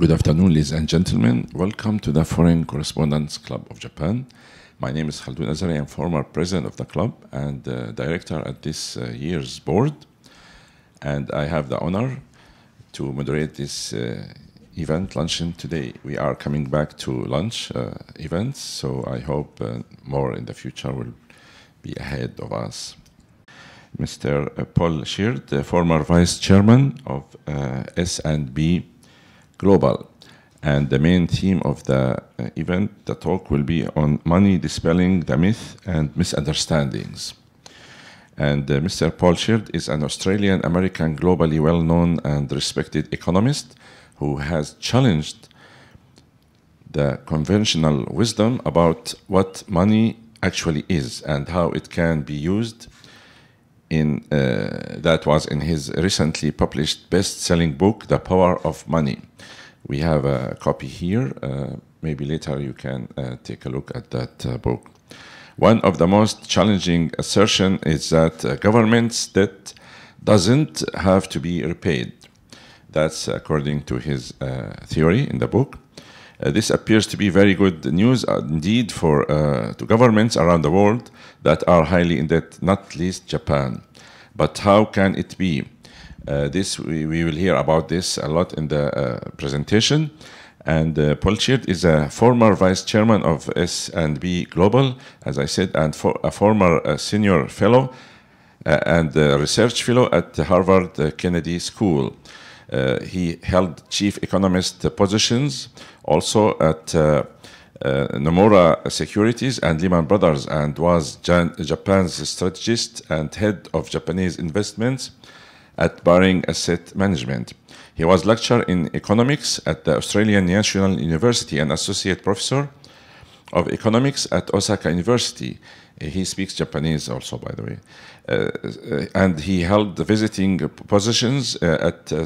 Good afternoon, ladies and gentlemen. Welcome to the Foreign Correspondents Club of Japan. My name is Khaldun Azari. I'm former president of the club and uh, director at this uh, year's board. And I have the honor to moderate this uh, event luncheon today. We are coming back to lunch uh, events, so I hope uh, more in the future will be ahead of us. Mr. Paul Sheard, the former vice chairman of uh, S&P Global. And the main theme of the uh, event, the talk, will be on money dispelling the myth and misunderstandings. And uh, Mr. Paul Sheard is an Australian American, globally well known and respected economist who has challenged the conventional wisdom about what money actually is and how it can be used in uh, that was in his recently published best-selling book the power of money we have a copy here. Uh, maybe later you can uh, take a look at that uh, book. One of the most challenging assertion is that uh, government's debt doesn't have to be repaid. That's according to his uh, theory in the book. Uh, this appears to be very good news indeed for to governments around the world that are highly in debt, not least Japan. But how can it be? Uh, this we, we, will hear about this a lot in the uh, presentation. And uh, Paul Sheard is a former vice chairman of S&P Global, as I said, and for a former uh, senior fellow uh, and research fellow at the Harvard Kennedy School. he held chief economist positions also at uh, Nomura Securities and Lehman Brothers and was Jan Japan's strategist and head of Japanese investments at Baring Asset Management. He was lecturer in economics at the Australian National University and associate professor of economics at Osaka University. He speaks Japanese also, by the way. Uh, uh and he held the visiting positions uh, at uh,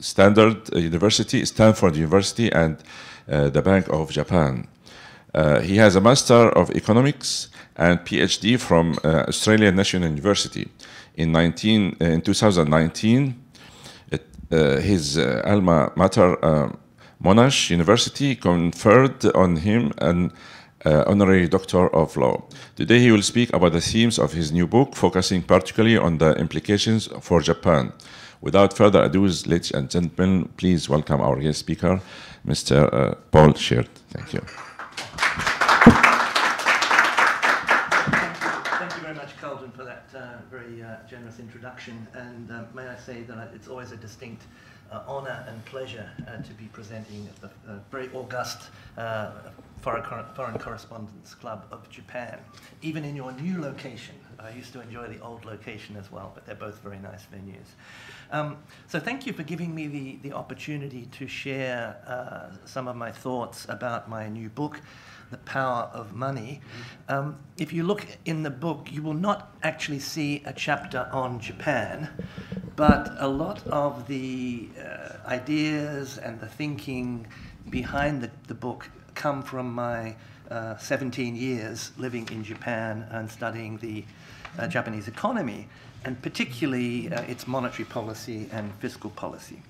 Standard University, Stanford University, and uh, the Bank of Japan. Uh, he has a Master of Economics and PhD from Australian National University in 19 uh, in 2019 it, uh, his uh, alma mater Monash University conferred on him an uh, honorary doctor of law. Today he will speak about the themes of his new book, focusing particularly on the implications for Japan. Without further ado, ladies and gentlemen, please welcome our guest speaker, Mr. Uh, Paul Sheard. Thank you. generous introduction, and uh, may I say that it's always a distinct uh, honor and pleasure uh, to be presenting at the uh, very august uh, Foreign, Foreign Correspondents Club of Japan, even in your new location. I used to enjoy the old location as well, but they're both very nice venues. Um, so thank you for giving me the, the opportunity to share uh, some of my thoughts about my new book, the power of money. Um, if you look in the book, you will not actually see a chapter on Japan, but a lot of the uh, ideas and the thinking behind the, the book come from my uh, 17 years living in Japan and studying the uh, Japanese economy, and particularly uh, its monetary policy and fiscal policy.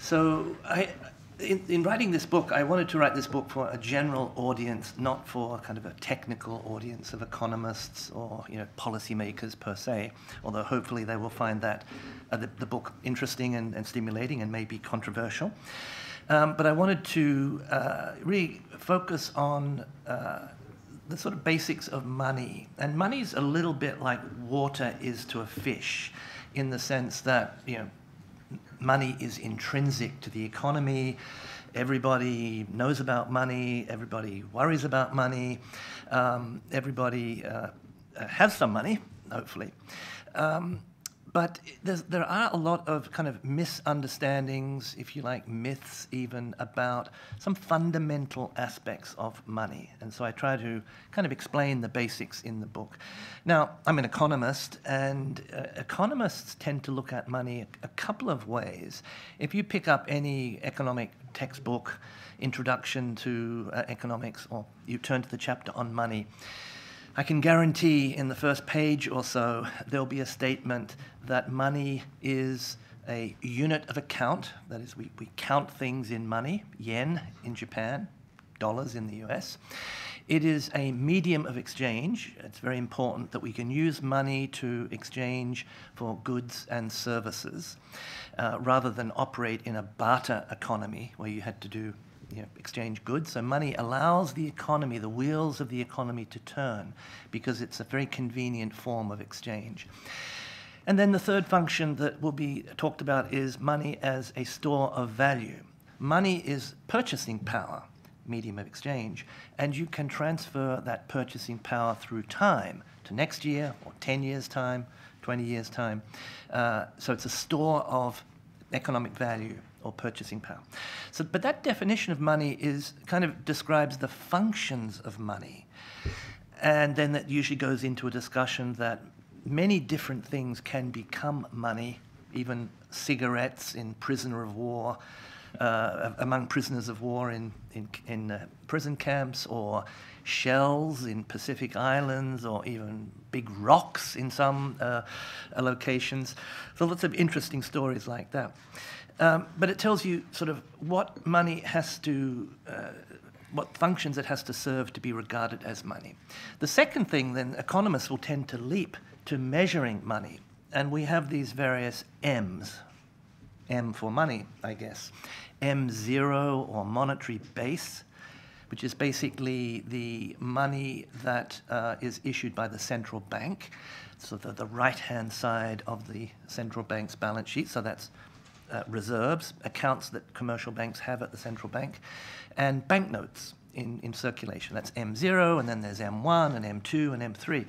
So I, in, in, writing this book, I wanted to write this book for a general audience, not for kind of a technical audience of economists or you know policymakers per se. Although hopefully they will find that uh, the, the, book interesting and, and, stimulating and maybe controversial. Um, but I wanted to uh, really focus on uh, the sort of basics of money. And money's a little bit like water is to a fish, in the sense that you know money is intrinsic to the economy. Everybody knows about money. Everybody worries about money. Um, everybody uh, has some money, hopefully. Um, but there are a lot of kind of misunderstandings, if you like, myths even, about some fundamental aspects of money. And so I try to kind of explain the basics in the book. Now, I'm an economist, and uh, economists tend to look at money a, a couple of ways. If you pick up any economic textbook, introduction to uh, economics, or you turn to the chapter on money, I can guarantee in the first page or so there'll be a statement that money is a unit of account. That is, we, we count things in money, yen in Japan, dollars in the US. It is a medium of exchange. It's very important that we can use money to exchange for goods and services uh, rather than operate in a barter economy where you had to do you know, exchange goods. So money allows the economy, the wheels of the economy to turn because it's a very convenient form of exchange. And then the third function that will be talked about is money as a store of value. Money is purchasing power medium of exchange, and you can transfer that purchasing power through time to next year or 10 years' time, 20 years' time. Uh, so it's a store of economic value or purchasing power. So, but that definition of money is kind of describes the functions of money. And then that usually goes into a discussion that many different things can become money, even cigarettes in prisoner of war, uh, among prisoners of war in, in, in uh, prison camps, or shells in Pacific Islands, or even big rocks in some uh, locations. So lots of interesting stories like that. Um, but it tells you sort of what money has to, uh, what functions it has to serve to be regarded as money. The second thing, then, economists will tend to leap to measuring money. And we have these various M's, M for money, I guess. M0 or monetary base, which is basically the money that uh, is issued by the central bank. So the, the right-hand side of the central bank's balance sheet. So that's uh, reserves, accounts that commercial banks have at the central bank, and banknotes in, in circulation. That's M0, and then there's M1 and M2 and M3.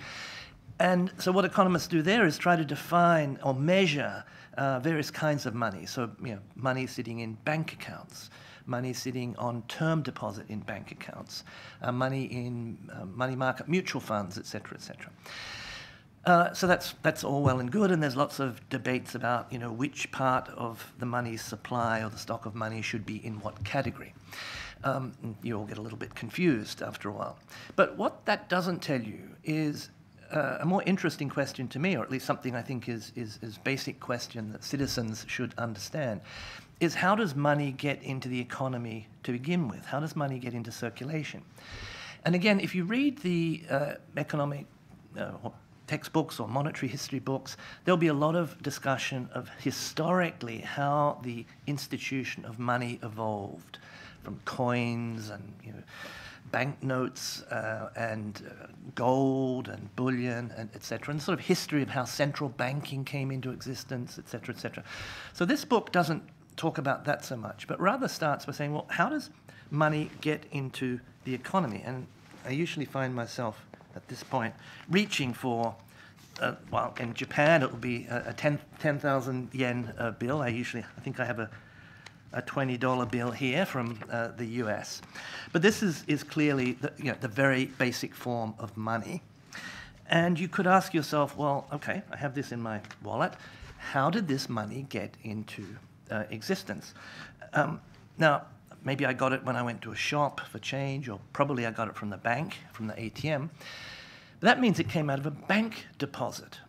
And so what economists do there is try to define or measure uh, various kinds of money. So, you know, money sitting in bank accounts, money sitting on term deposit in bank accounts, uh, money in uh, money market mutual funds, etc., etc. Uh, so that's that's all well and good, and there's lots of debates about you know which part of the money supply or the stock of money should be in what category. Um, you all get a little bit confused after a while. But what that doesn't tell you is uh, a more interesting question to me, or at least something I think is, is, is basic question that citizens should understand, is how does money get into the economy to begin with? How does money get into circulation? And again, if you read the uh, economic uh, textbooks or monetary history books, there'll be a lot of discussion of historically how the institution of money evolved from coins and you know, banknotes uh, and uh, gold and bullion and etc. and sort of history of how central banking came into existence, etc., etc. So this book doesn't talk about that so much, but rather starts by saying, well, how does money get into the economy? And I usually find myself at this point reaching for uh, well, in Japan, it will be a, a 10,000 10, yen uh, bill. I usually, I think I have a a $20 bill here from uh, the US. But this is, is clearly the, you know, the very basic form of money. And you could ask yourself, well, okay, I have this in my wallet. How did this money get into uh, existence? Um, now, maybe I got it when I went to a shop for change, or probably I got it from the bank, from the ATM. But that means it came out of a bank deposit.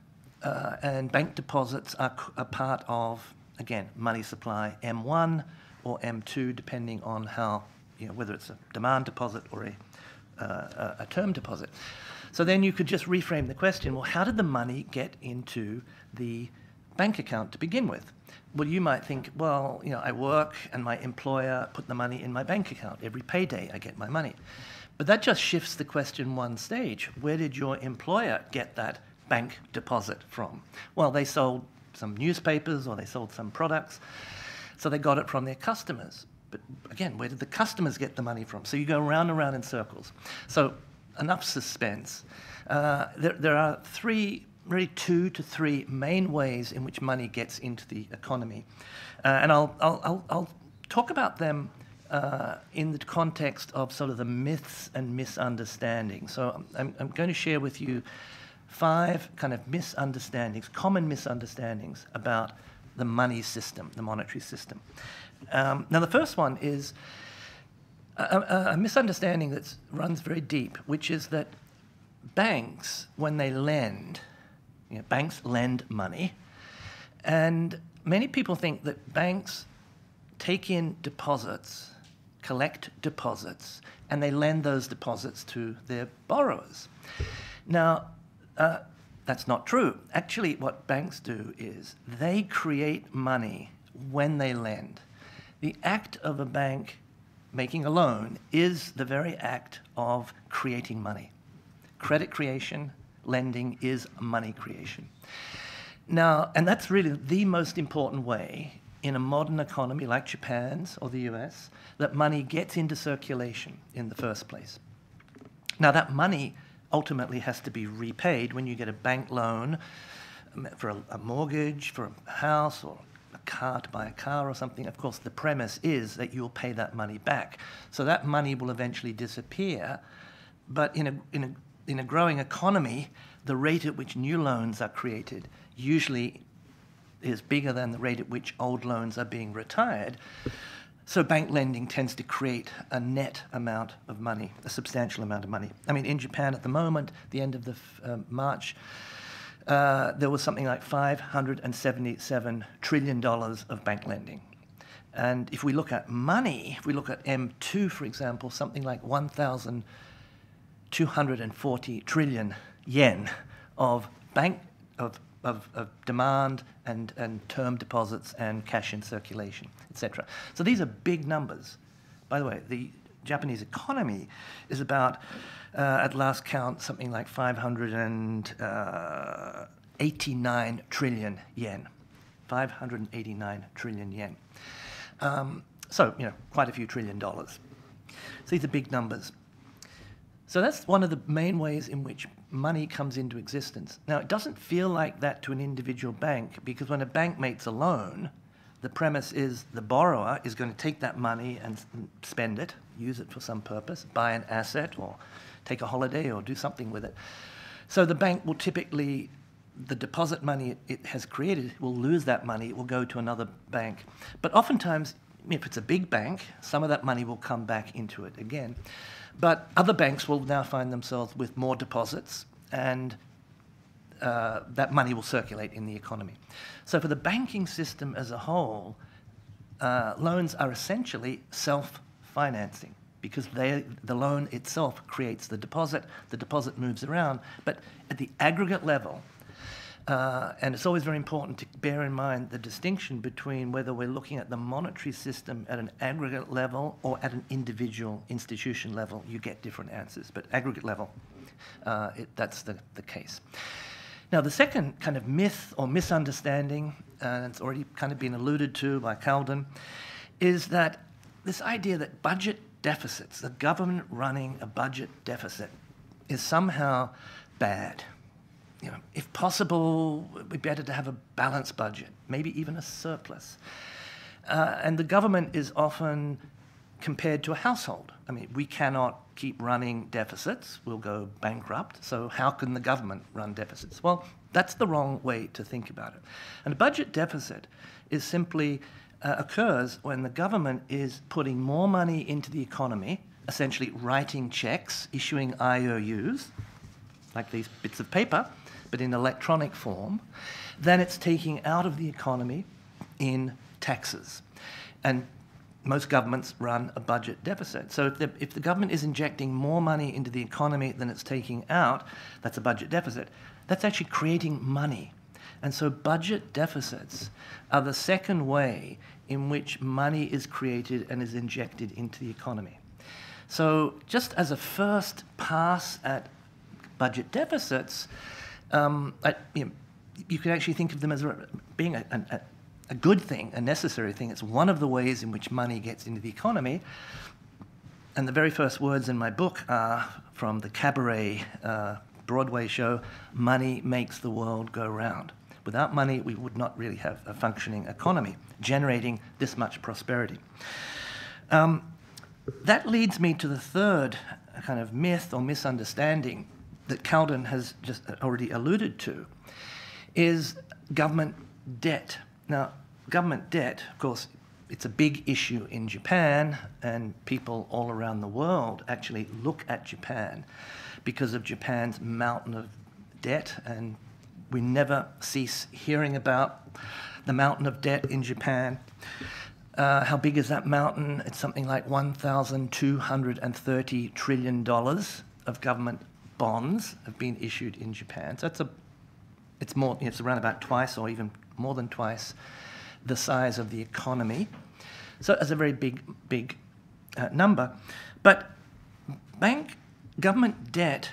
Uh, and bank deposits are a part of again, money supply M1 or M2, depending on how, you know, whether it's a demand deposit or a, uh, a term deposit. So then you could just reframe the question, well, how did the money get into the bank account to begin with? Well, you might think, well, you know, I work and my employer put the money in my bank account. Every payday I get my money. But that just shifts the question one stage. Where did your employer get that bank deposit from? Well, they sold some newspapers or they sold some products. So they got it from their customers. But again, where did the customers get the money from? So you go round and round in circles. So enough suspense. Uh, there, there are three, really two to three main ways in which money gets into the economy. Uh, and I'll, I'll, I'll, talk about them uh, in the context of sort of the myths and misunderstandings. So I'm, I'm going to share with you five kind of misunderstandings, common misunderstandings about the money system, the monetary system. Um, now, the first one is a, a misunderstanding that runs very deep, which is that banks, when they lend, you know, banks lend money, and many people think that banks take in deposits, collect deposits, and they lend those deposits to their borrowers. Now, uh, that's not true. Actually, what banks do is they create money when they lend. The act of a bank making a loan is the very act of creating money. Credit creation, lending is money creation. Now, and that's really the most important way in a modern economy like Japan's or the US that money gets into circulation in the first place. Now, that money ultimately has to be repaid when you get a bank loan um, for a, a mortgage, for a house, or a car to buy a car or something. Of course, the premise is that you'll pay that money back. So that money will eventually disappear. But in a, in a, in a growing economy, the rate at which new loans are created usually is bigger than the rate at which old loans are being retired. So bank lending tends to create a net amount of money, a substantial amount of money. I mean, in Japan at the moment, the end of the uh, March, uh, there was something like 577 trillion dollars of bank lending. And if we look at money, if we look at M2, for example, something like 1,240 trillion yen of bank of of, of demand and, and term deposits and cash in circulation, etc. So these are big numbers. By the way, the Japanese economy is about, uh, at last count, something like 589 uh, yen. 589 trillion yen. Um, so, you know, quite a few trillion dollars. So these are big numbers. So that's one of the main ways in which money comes into existence. Now, it doesn't feel like that to an individual bank because when a bank makes a loan, the premise is the borrower is going to take that money and spend it, use it for some purpose, buy an asset or take a holiday or do something with it. So the bank will typically, the deposit money it has created will lose that money, it will go to another bank. But oftentimes, if it's a big bank, some of that money will come back into it again. But other banks will now find themselves with more deposits, and uh, that money will circulate in the economy. So, for the banking system as a whole, uh, loans are essentially self financing because they, the loan itself creates the deposit, the deposit moves around. But at the aggregate level, uh, and it's always very important to bear in mind the distinction between whether we're looking at the monetary system at an aggregate level or at an individual institution level. You get different answers, but aggregate level, uh, it, that's the, the case. Now, the second kind of myth or misunderstanding, and it's already kind of been alluded to by Khaldun, is that this idea that budget deficits, the government running a budget deficit, is somehow bad you know, if possible, it would be better to have a balanced budget, maybe even a surplus. Uh, and the government is often compared to a household. I mean, we cannot keep running deficits, we'll go bankrupt, so how can the government run deficits? Well, that's the wrong way to think about it. And a budget deficit is simply uh, occurs when the government is putting more money into the economy, essentially writing checks, issuing IOUs, like these bits of paper, but in electronic form, then it's taking out of the economy in taxes. And most governments run a budget deficit. So if the, if the government is injecting more money into the economy than it's taking out, that's a budget deficit. That's actually creating money. And so budget deficits are the second way in which money is created and is injected into the economy. So just as a first pass at budget deficits, um, I, you, know, you can actually think of them as being a, a, a, good thing, a necessary thing. It's one of the ways in which money gets into the economy. And the very first words in my book are from the cabaret uh, Broadway show Money Makes the World Go Round. Without money, we would not really have a functioning economy generating this much prosperity. Um, that leads me to the third kind of myth or misunderstanding that Khaldun has just already alluded to is government debt. Now, government debt, of course, it's a big issue in Japan, and people all around the world actually look at Japan because of Japan's mountain of debt and we never cease hearing about the mountain of debt in Japan. Uh, how big is that mountain? It's something like $1,230 trillion of government bonds have been issued in Japan. So it's, a, it's, more, it's around about twice or even more than twice the size of the economy. So it's a very big, big uh, number. But bank government debt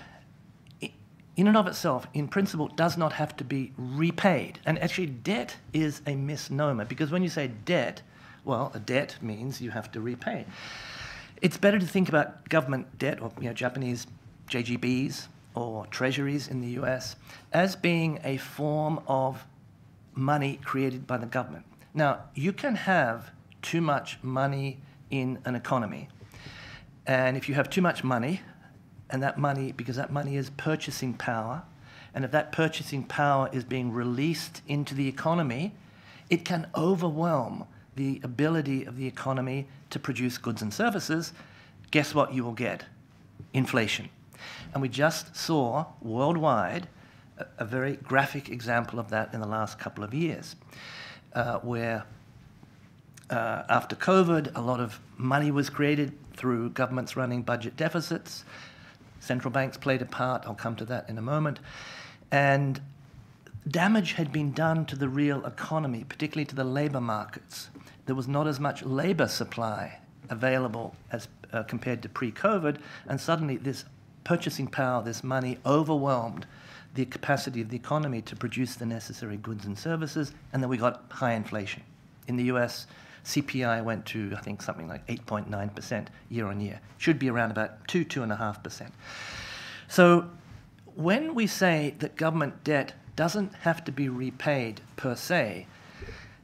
in and of itself, in principle, does not have to be repaid. And actually, debt is a misnomer because when you say debt, well, a debt means you have to repay. It's better to think about government debt or you know, Japanese JGBs or treasuries in the US as being a form of money created by the government. Now, you can have too much money in an economy. And if you have too much money, and that money, because that money is purchasing power, and if that purchasing power is being released into the economy, it can overwhelm the ability of the economy to produce goods and services. Guess what you will get? Inflation. And we just saw worldwide a, a very graphic example of that in the last couple of years, uh, where uh, after COVID, a lot of money was created through governments running budget deficits. Central banks played a part. I'll come to that in a moment. And damage had been done to the real economy, particularly to the labor markets. There was not as much labor supply available as uh, compared to pre-COVID, and suddenly this purchasing power, this money, overwhelmed the capacity of the economy to produce the necessary goods and services, and then we got high inflation. In the US, CPI went to, I think, something like 8.9% year on year. Should be around about 2, 2.5%. So when we say that government debt doesn't have to be repaid per se,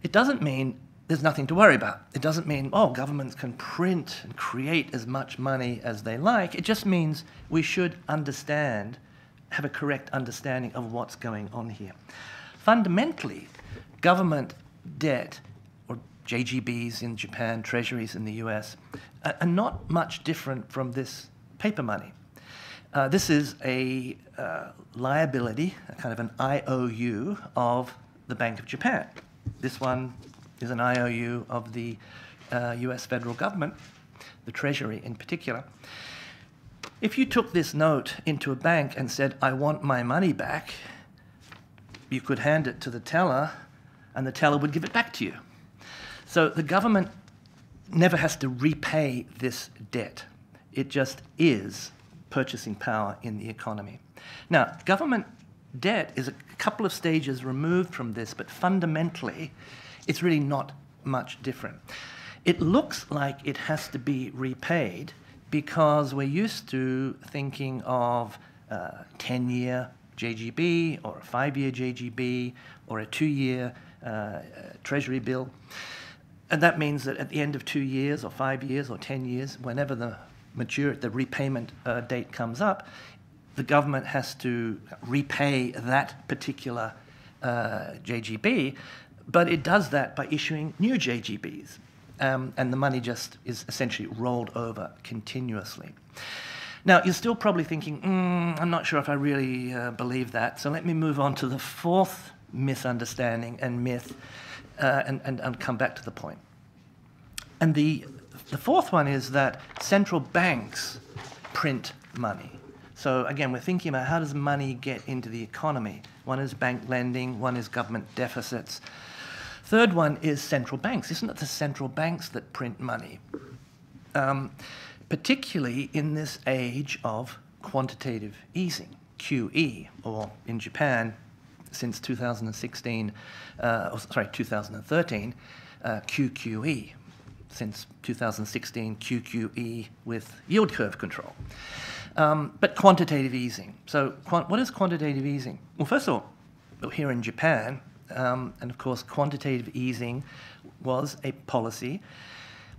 it doesn't mean there's nothing to worry about. It doesn't mean, oh, governments can print and create as much money as they like. It just means we should understand, have a correct understanding of what's going on here. Fundamentally, government debt or JGBs in Japan, treasuries in the US, are not much different from this paper money. Uh, this is a uh, liability, a kind of an IOU of the Bank of Japan. This one is an IOU of the US uh, federal government, the Treasury in particular. If you took this note into a bank and said, I want my money back, you could hand it to the teller and the teller would give it back to you. So the government never has to repay this debt. It just is purchasing power in the economy. Now, government debt is a couple of stages removed from this, but fundamentally, it's really not much different. It looks like it has to be repaid because we're used to thinking of a 10 year JGB or a five year JGB or a two year uh, treasury bill. And that means that at the end of two years or five years or 10 years, whenever the mature, the repayment uh, date comes up, the government has to repay that particular uh, JGB, but it does that by issuing new JGBs. Um, and the money just is essentially rolled over continuously. Now, you're still probably thinking, mm, I'm not sure if I really uh, believe that. So let me move on to the fourth misunderstanding and myth uh, and, and, and come back to the point. And the, the fourth one is that central banks print money. So again, we're thinking about how does money get into the economy? One is bank lending, one is government deficits. Third one is central banks. Isn't it the central banks that print money? Um, particularly in this age of quantitative easing, QE, or in Japan, since 2016, uh, or, sorry, 2013, uh, QQE, since 2016, QQE with yield curve control. Um, but quantitative easing. So, what is quantitative easing? Well, first of all, here in Japan, um, and of course, quantitative easing was a policy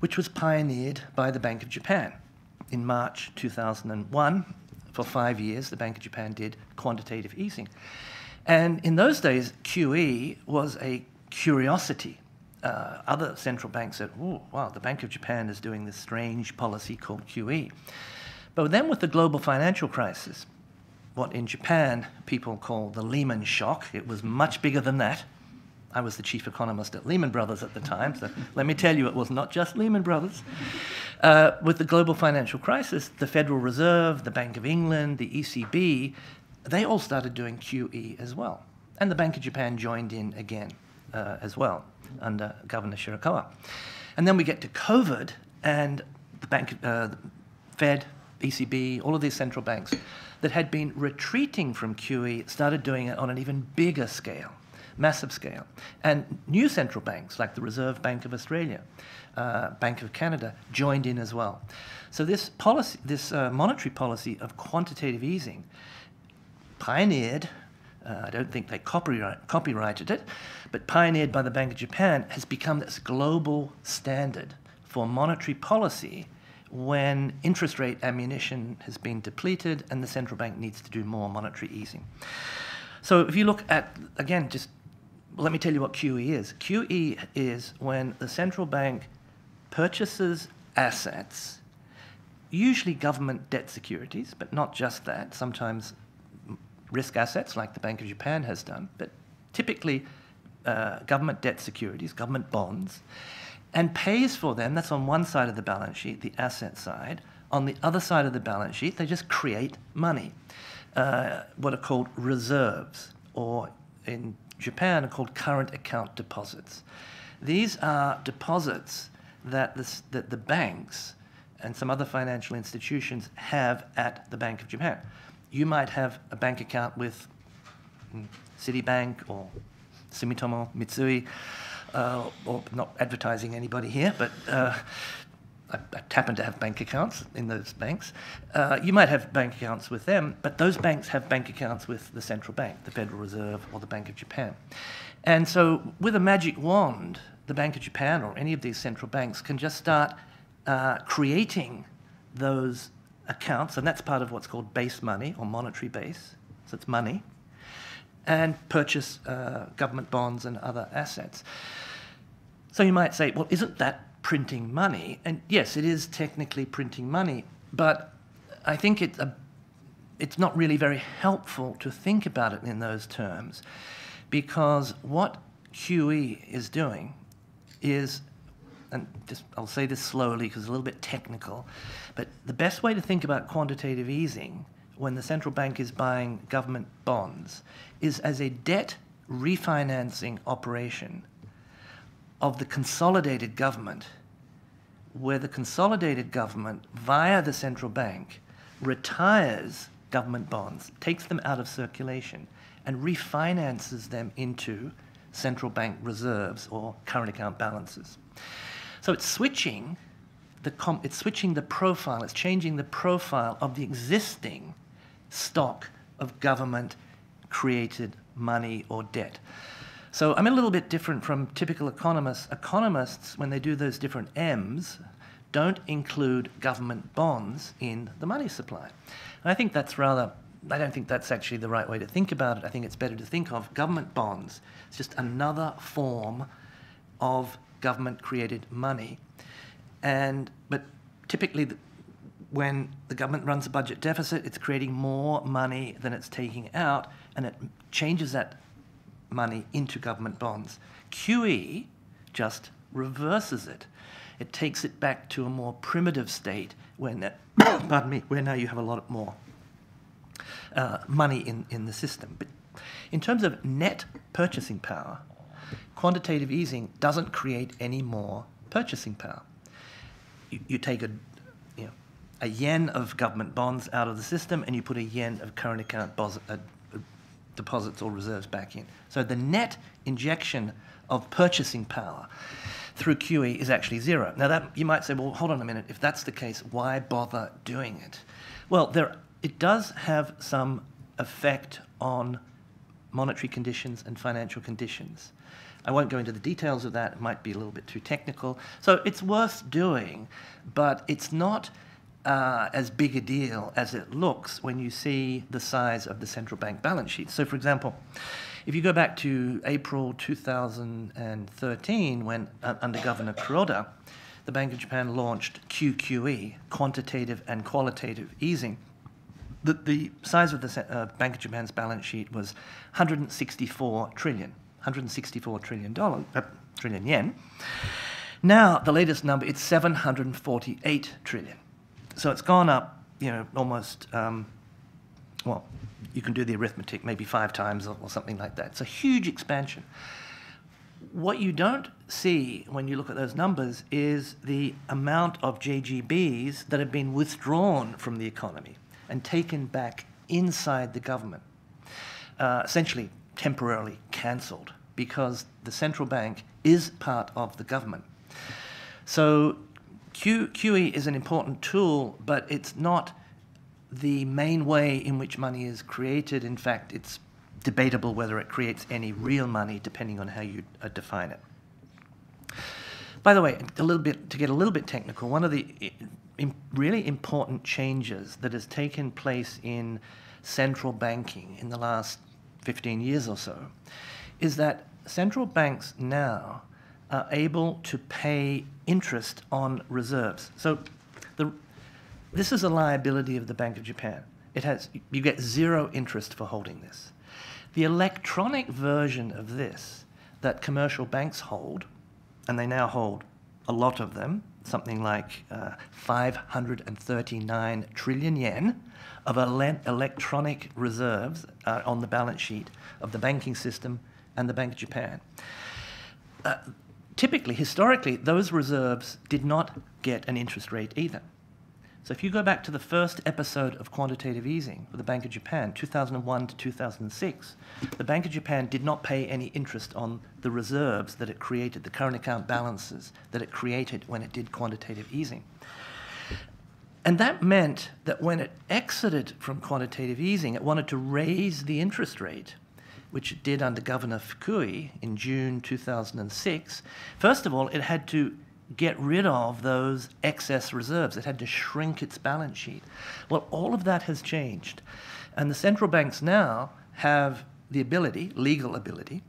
which was pioneered by the Bank of Japan. In March 2001, for five years, the Bank of Japan did quantitative easing. And in those days, QE was a curiosity. Uh, other central banks said, oh, wow, the Bank of Japan is doing this strange policy called QE. But then with the global financial crisis, what in Japan people call the Lehman shock. It was much bigger than that. I was the chief economist at Lehman Brothers at the time, so let me tell you, it was not just Lehman Brothers. Uh, with the global financial crisis, the Federal Reserve, the Bank of England, the ECB, they all started doing QE as well. And the Bank of Japan joined in again uh, as well under Governor Shirakawa. And then we get to COVID, and the Bank, uh, the Fed, ECB, all of these central banks that had been retreating from QE started doing it on an even bigger scale, massive scale. And new central banks like the Reserve Bank of Australia, uh, Bank of Canada joined in as well. So this policy, this uh, monetary policy of quantitative easing, pioneered. Uh, I don't think they copyright, copyrighted it, but pioneered by the Bank of Japan, has become this global standard for monetary policy when interest rate ammunition has been depleted and the central bank needs to do more monetary easing. So if you look at, again, just let me tell you what QE is. QE is when the central bank purchases assets, usually government debt securities, but not just that, sometimes risk assets like the Bank of Japan has done, but typically uh, government debt securities, government bonds, and pays for them. That's on one side of the balance sheet, the asset side. On the other side of the balance sheet, they just create money, uh, what are called reserves, or in Japan are called current account deposits. These are deposits that, this, that the banks and some other financial institutions have at the Bank of Japan. You might have a bank account with Citibank or Sumitomo Mitsui, uh, or not advertising anybody here, but uh, I, I, happen to have bank accounts in those banks. Uh, you might have bank accounts with them, but those banks have bank accounts with the central bank, the Federal Reserve or the Bank of Japan. And so, with a magic wand, the Bank of Japan or any of these central banks can just start uh, creating those accounts, and that's part of what's called base money or monetary base. So it's money and purchase uh, government bonds and other assets. So you might say, well, isn't that printing money? And yes, it is technically printing money, but I think it's, it's not really very helpful to think about it in those terms because what QE is doing is, and just, I'll say this slowly because it's a little bit technical, but the best way to think about quantitative easing when the central bank is buying government bonds is as a debt refinancing operation of the consolidated government, where the consolidated government, via the central bank, retires government bonds, takes them out of circulation, and refinances them into central bank reserves or current account balances. So it's switching the it's switching the profile, it's changing the profile of the existing stock of government created money or debt. So I'm a little bit different from typical economists. Economists, when they do those different M's, don't include government bonds in the money supply. And I think that's rather, I don't think that's actually the right way to think about it. I think it's better to think of government bonds. It's just another form of government created money. And, but typically, when the government runs a budget deficit, it's creating more money than it's taking out, and it changes that money into government bonds. QE just reverses it. It takes it back to a more primitive state when, pardon me, where now you have a lot more uh, money in, in the system. But in terms of net purchasing power, quantitative easing doesn't create any more purchasing power. You, you take a a yen of government bonds out of the system and you put a yen of current account uh, deposits or reserves back in. So the net injection of purchasing power through QE is actually zero. Now that you might say, well, hold on a minute. If that's the case, why bother doing it? Well, there it does have some effect on monetary conditions and financial conditions. I won't go into the details of that. It might be a little bit too technical. So it's worth doing, but it's not uh, as big a deal as it looks when you see the size of the central bank balance sheet. So, for example, if you go back to April 2013, when uh, under Governor Kuroda, the Bank of Japan launched QQE, quantitative and qualitative easing. the, the size of the uh, Bank of Japan's balance sheet was 164 trillion, 164 trillion dollars, uh, trillion yen. Now the latest number it's 748 trillion, so it's gone up, you know, almost. Um, well, you can do the arithmetic, maybe five times or, or something like that. It's a huge expansion. What you don't see when you look at those numbers is the amount of JGBs that have been withdrawn from the economy and taken back inside the government, uh, essentially temporarily cancelled because the central bank is part of the government. So Q, QE is an important tool, but it's not the main way in which money is created. In fact, it's debatable whether it creates any real money, depending on how you uh, define it. By the way, a little bit to get a little bit technical, one of the really important changes that has taken place in central banking in the last 15 years or so is that central banks now are able to pay interest on reserves. So the, this is a liability of the Bank of Japan. It has, you get zero interest for holding this. The electronic version of this that commercial banks hold, and they now hold a lot of them, something like uh, 539 trillion yen of ele electronic reserves uh, on the balance sheet of the banking system and the Bank of Japan. Uh, typically, historically, those reserves did not get an interest rate either. So if you go back to the first episode of quantitative easing for the Bank of Japan, 2001 to 2006, the Bank of Japan did not pay any interest on the reserves that it created, the current account balances that it created when it did quantitative easing. And that meant that when it exited from quantitative easing, it wanted to raise the interest rate, which it did under Governor Fukui in June 2006. First of all, it had to get rid of those excess reserves. It had to shrink its balance sheet. Well, all of that has changed. And the central banks now have the ability, legal ability,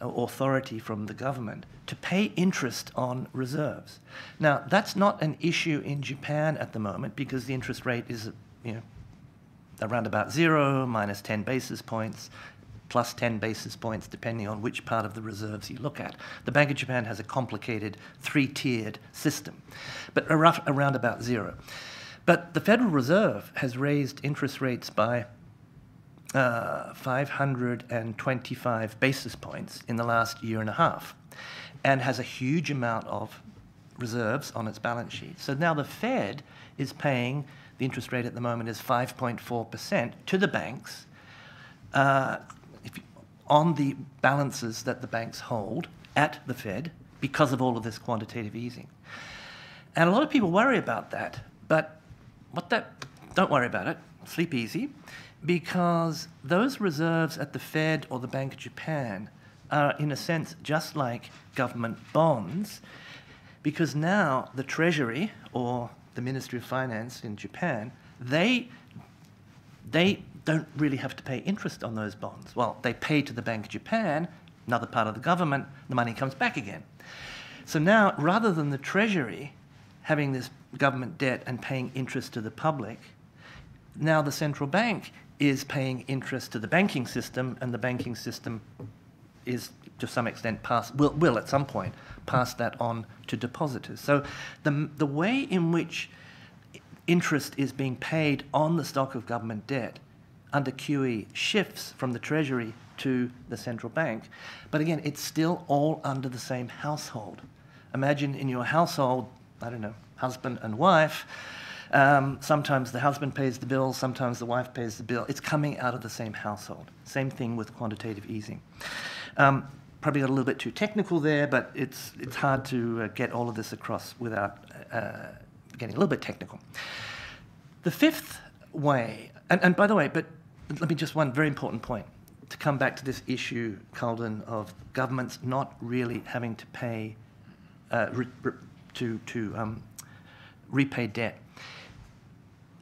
uh, authority from the government to pay interest on reserves. Now, that's not an issue in Japan at the moment because the interest rate is, you know, around about zero, minus 10 basis points plus 10 basis points, depending on which part of the reserves you look at. The Bank of Japan has a complicated three tiered system, but around about zero. But the Federal Reserve has raised interest rates by uh, 525 basis points in the last year and a half and has a huge amount of reserves on its balance sheet. So now the Fed is paying, the interest rate at the moment is 5.4% to the banks. Uh, on the balances that the banks hold at the Fed because of all of this quantitative easing. And a lot of people worry about that, but what that don't worry about it, sleep easy, because those reserves at the Fed or the Bank of Japan are in a sense just like government bonds because now the Treasury or the Ministry of Finance in Japan, they they don't really have to pay interest on those bonds. Well, they pay to the Bank of Japan, another part of the government, the money comes back again. So now, rather than the Treasury having this government debt and paying interest to the public, now the central bank is paying interest to the banking system, and the banking system is, to some extent, pass, will, will at some point pass that on to depositors. So the, the way in which interest is being paid on the stock of government debt under QE shifts from the Treasury to the central bank. But again, it's still all under the same household. Imagine in your household, I don't know, husband and wife. Um, sometimes the husband pays the bill, sometimes the wife pays the bill. It's coming out of the same household. Same thing with quantitative easing. Um, probably got a little bit too technical there, but it's, it's hard to uh, get all of this across without uh, getting a little bit technical. The fifth way and, and by the way, but let me just one very important point to come back to this issue, Khaldun, of governments not really having to pay uh, re, re, to to um, repay debt.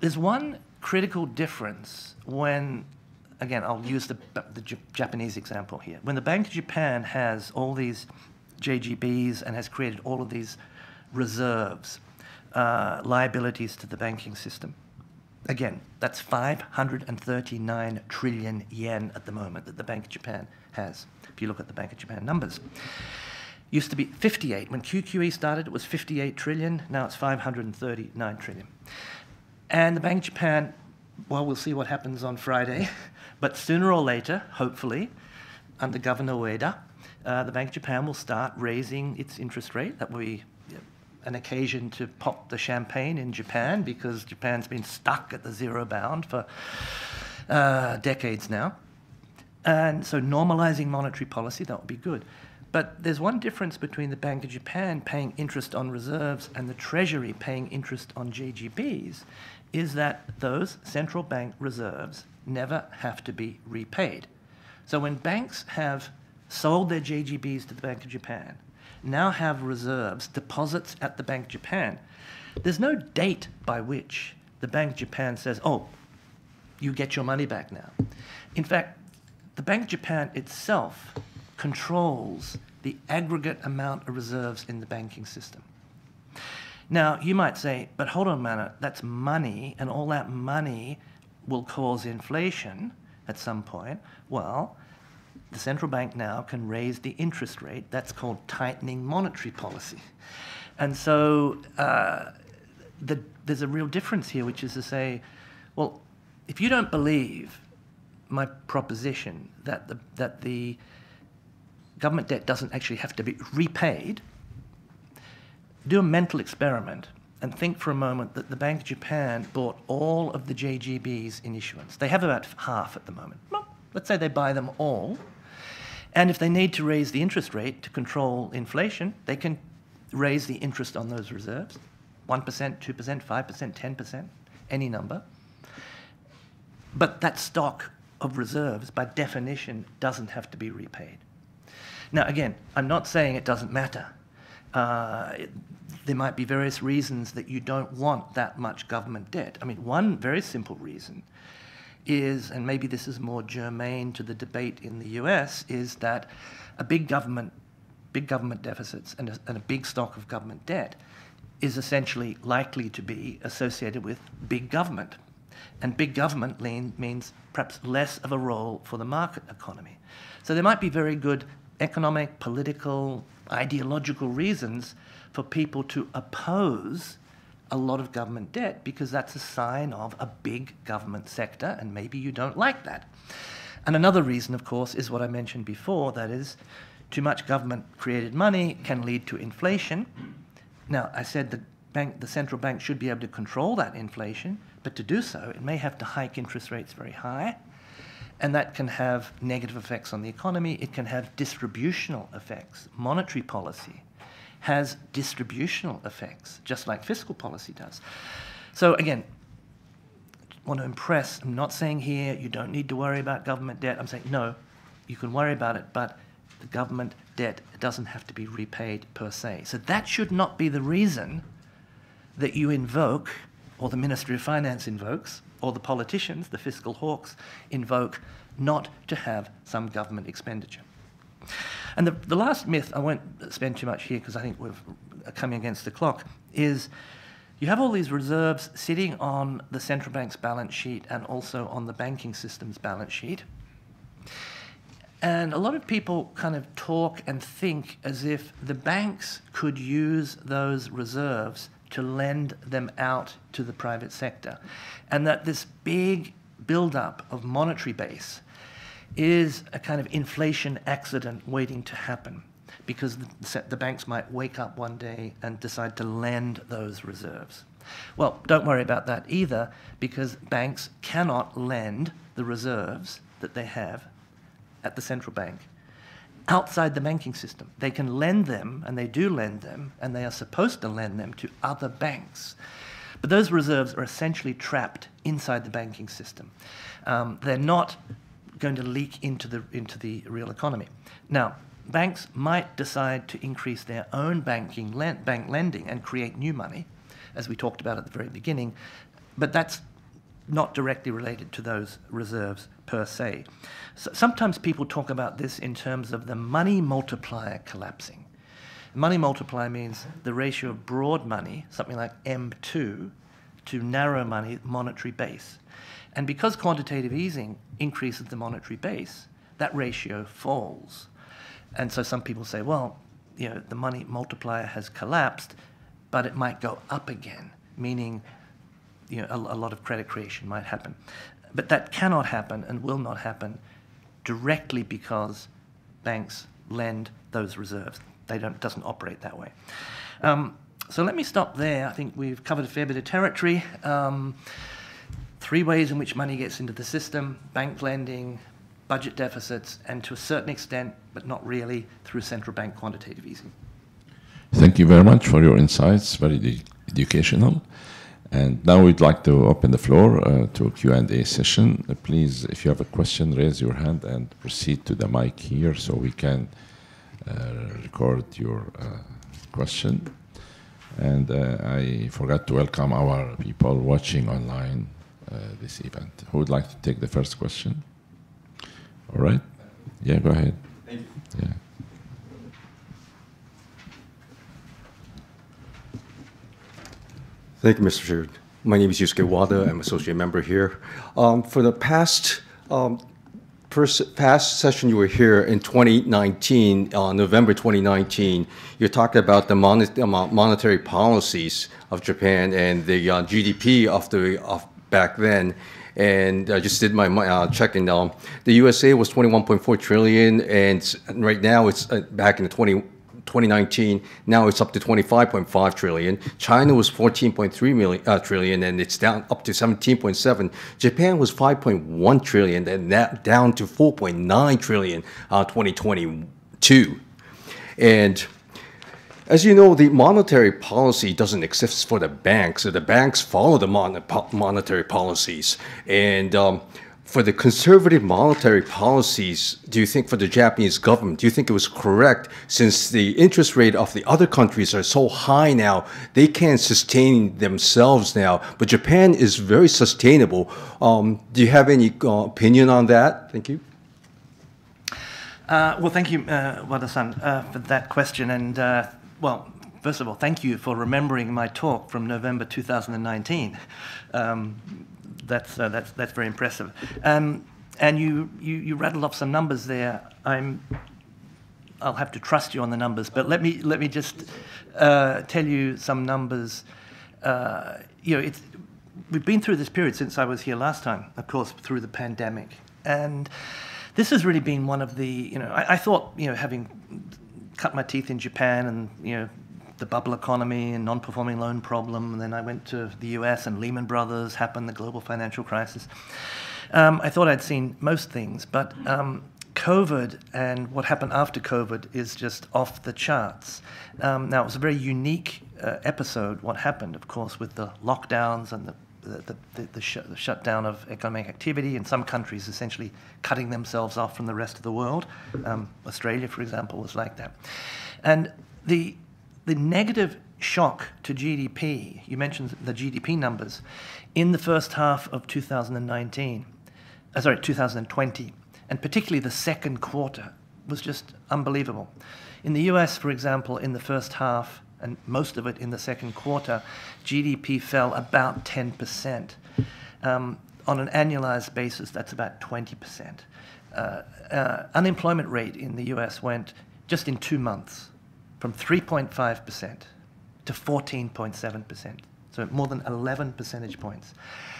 There's one critical difference when, again, I'll use the, the Japanese example here. When the Bank of Japan has all these JGBs and has created all of these reserves, uh, liabilities to the banking system Again, that's 539 trillion yen at the moment that the Bank of Japan has, if you look at the Bank of Japan numbers. Used to be 58. When QQE started, it was 58 trillion. Now it's 539 trillion. And the Bank of Japan, well, we'll see what happens on Friday, but sooner or later, hopefully, under Governor Ueda, uh, the Bank of Japan will start raising its interest rate. That be an occasion to pop the champagne in Japan because Japan's been stuck at the zero bound for uh, decades now. And so normalizing monetary policy, that would be good. But there's one difference between the Bank of Japan paying interest on reserves and the Treasury paying interest on JGBs, is that those central bank reserves never have to be repaid. So when banks have sold their JGBs to the Bank of Japan, now have reserves, deposits at the Bank of Japan, there's no date by which the Bank of Japan says, oh, you get your money back now. In fact, the Bank of Japan itself controls the aggregate amount of reserves in the banking system. Now, you might say, but hold on a minute, that's money, and all that money will cause inflation at some point. Well, the central bank now can raise the interest rate. That's called tightening monetary policy. And so uh, the, there's a real difference here, which is to say, well, if you don't believe my proposition that the, that the government debt doesn't actually have to be repaid, do a mental experiment and think for a moment that the Bank of Japan bought all of the JGBs in issuance. They have about half at the moment. Well, let's say they buy them all and if they need to raise the interest rate to control inflation, they can raise the interest on those reserves 1%, 2%, 5%, 10%, any number. But that stock of reserves, by definition, doesn't have to be repaid. Now, again, I'm not saying it doesn't matter. Uh, it, there might be various reasons that you don't want that much government debt. I mean, one very simple reason is, and maybe this is more germane to the debate in the US, is that a big government, big government deficits and a, and a big stock of government debt is essentially likely to be associated with big government. And big government lean, means perhaps less of a role for the market economy. So there might be very good economic, political, ideological reasons for people to oppose a lot of government debt because that's a sign of a big government sector, and maybe you don't like that. And another reason, of course, is what I mentioned before that is, too much government created money can lead to inflation. Now, I said the, bank, the central bank should be able to control that inflation, but to do so, it may have to hike interest rates very high. And that can have negative effects on the economy. It can have distributional effects, monetary policy has distributional effects, just like fiscal policy does. So again, want to impress, I'm not saying here you don't need to worry about government debt. I'm saying, no, you can worry about it, but the government debt doesn't have to be repaid per se. So that should not be the reason that you invoke, or the Ministry of Finance invokes, or the politicians, the fiscal hawks, invoke not to have some government expenditure. And the, the last myth, I won't spend too much here because I think we're coming against the clock, is you have all these reserves sitting on the central bank's balance sheet and also on the banking system's balance sheet. And a lot of people kind of talk and think as if the banks could use those reserves to lend them out to the private sector. And that this big buildup of monetary base is a kind of inflation accident waiting to happen because the, the, banks might wake up one day and decide to lend those reserves. Well, don't worry about that either because banks cannot lend the reserves that they have at the central bank outside the banking system. They can lend them, and they do lend them, and they are supposed to lend them to other banks. But those reserves are essentially trapped inside the banking system. Um, they're not going to leak into the, into the real economy. Now, banks might decide to increase their own banking bank lending and create new money, as we talked about at the very beginning, but that's not directly related to those reserves per se. So sometimes people talk about this in terms of the money multiplier collapsing. Money multiplier means the ratio of broad money, something like M2, to narrow money monetary base. And because quantitative easing increases the monetary base, that ratio falls. And so some people say, well, you know, the money multiplier has collapsed, but it might go up again, meaning you know, a, a lot of credit creation might happen. But that cannot happen and will not happen directly because banks lend those reserves. They don't doesn't operate that way. Um, so let me stop there. I think we've covered a fair bit of territory. Um, three ways in which money gets into the system: bank lending, budget deficits, and to a certain extent, but not really, through central bank quantitative easing. Thank you very much for your insights. Very educational. And now we'd like to open the floor uh, to a Q&A session. Uh, please, if you have a question, raise your hand and proceed to the mic here so we can uh, record your uh, question. And uh, I forgot to welcome our people watching online this event. Who would like to take the first question? All right. Yeah, go ahead. Thank you. Yeah. Thank you, Mr. Chair. My name is Yusuke Wada. I'm associate member here. Um, for the past um, first, past session you were here in 2019, uh, November 2019, you talked about the mon monetary policies of Japan and the uh, GDP of the of back then. And I just did my uh, checking. Um, the USA was 21.4 trillion, and right now it's uh, back in the 20 2019. Now it's up to 25.5 trillion. China was 14.3 million uh, trillion, and it's down up to 17.7. Japan was 5.1 trillion, and that down to 4.9 trillion, uh, 2022. And as you know, the monetary policy doesn't exist for the banks. So the banks follow the mon monetary policies, and um, for the conservative monetary policies, do you think for the Japanese government, do you think it was correct since the interest rate of the other countries are so high now, they can't sustain themselves now, but Japan is very sustainable. Um, do you have any uh, opinion on that? Thank you. Uh, well, thank you, uh, Wada-san, uh, for that question. And, uh, well, first of all, thank you for remembering my talk from November 2019. Um, that's, uh, that's, that's very impressive. Um, and you, you, you rattled off some numbers there. I'm, I'll have to trust you on the numbers, but let me, let me just uh, tell you some numbers. Uh, you know, it's, we've been through this period since I was here last time, of course, through the pandemic. And this has really been one of the, you know, I, I thought, you know, having cut my teeth in Japan and, you know, the bubble economy and non-performing loan problem. And then I went to the US and Lehman Brothers happened, the global financial crisis. Um, I thought I'd seen most things, but um, COVID and what happened after COVID is just off the charts. Um, now, it was a very unique uh, episode, what happened, of course, with the lockdowns and the the, the, the, sh the, shutdown of economic activity in some countries essentially cutting themselves off from the rest of the world. Um, Australia, for example, was like that. And the the negative shock to GDP, you mentioned the GDP numbers, in the first half of 2019, uh, sorry, 2020, and particularly the second quarter, was just unbelievable. In the US, for example, in the first half, and most of it in the second quarter, GDP fell about 10%. Um, on an annualized basis, that's about 20%. Uh, uh, unemployment rate in the US went just in two months from 3.5% to 14.7%. So more than 11 percentage points.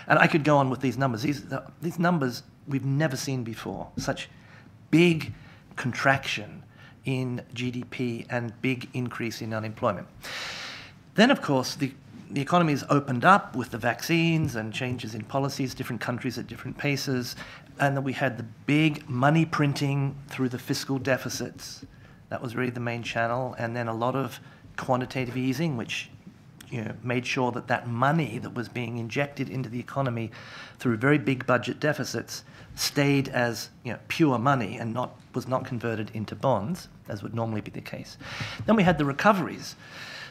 And I could go on with these numbers. These, these numbers we've never seen before. Such big contraction in GDP and big increase in unemployment. Then, of course, the, the economy has opened up with the vaccines and changes in policies, different countries at different paces. And then we had the big money printing through the fiscal deficits that was really the main channel. And then a lot of quantitative easing, which you know, made sure that that money that was being injected into the economy through very big budget deficits stayed as you know, pure money and not, was not converted into bonds, as would normally be the case. Then we had the recoveries.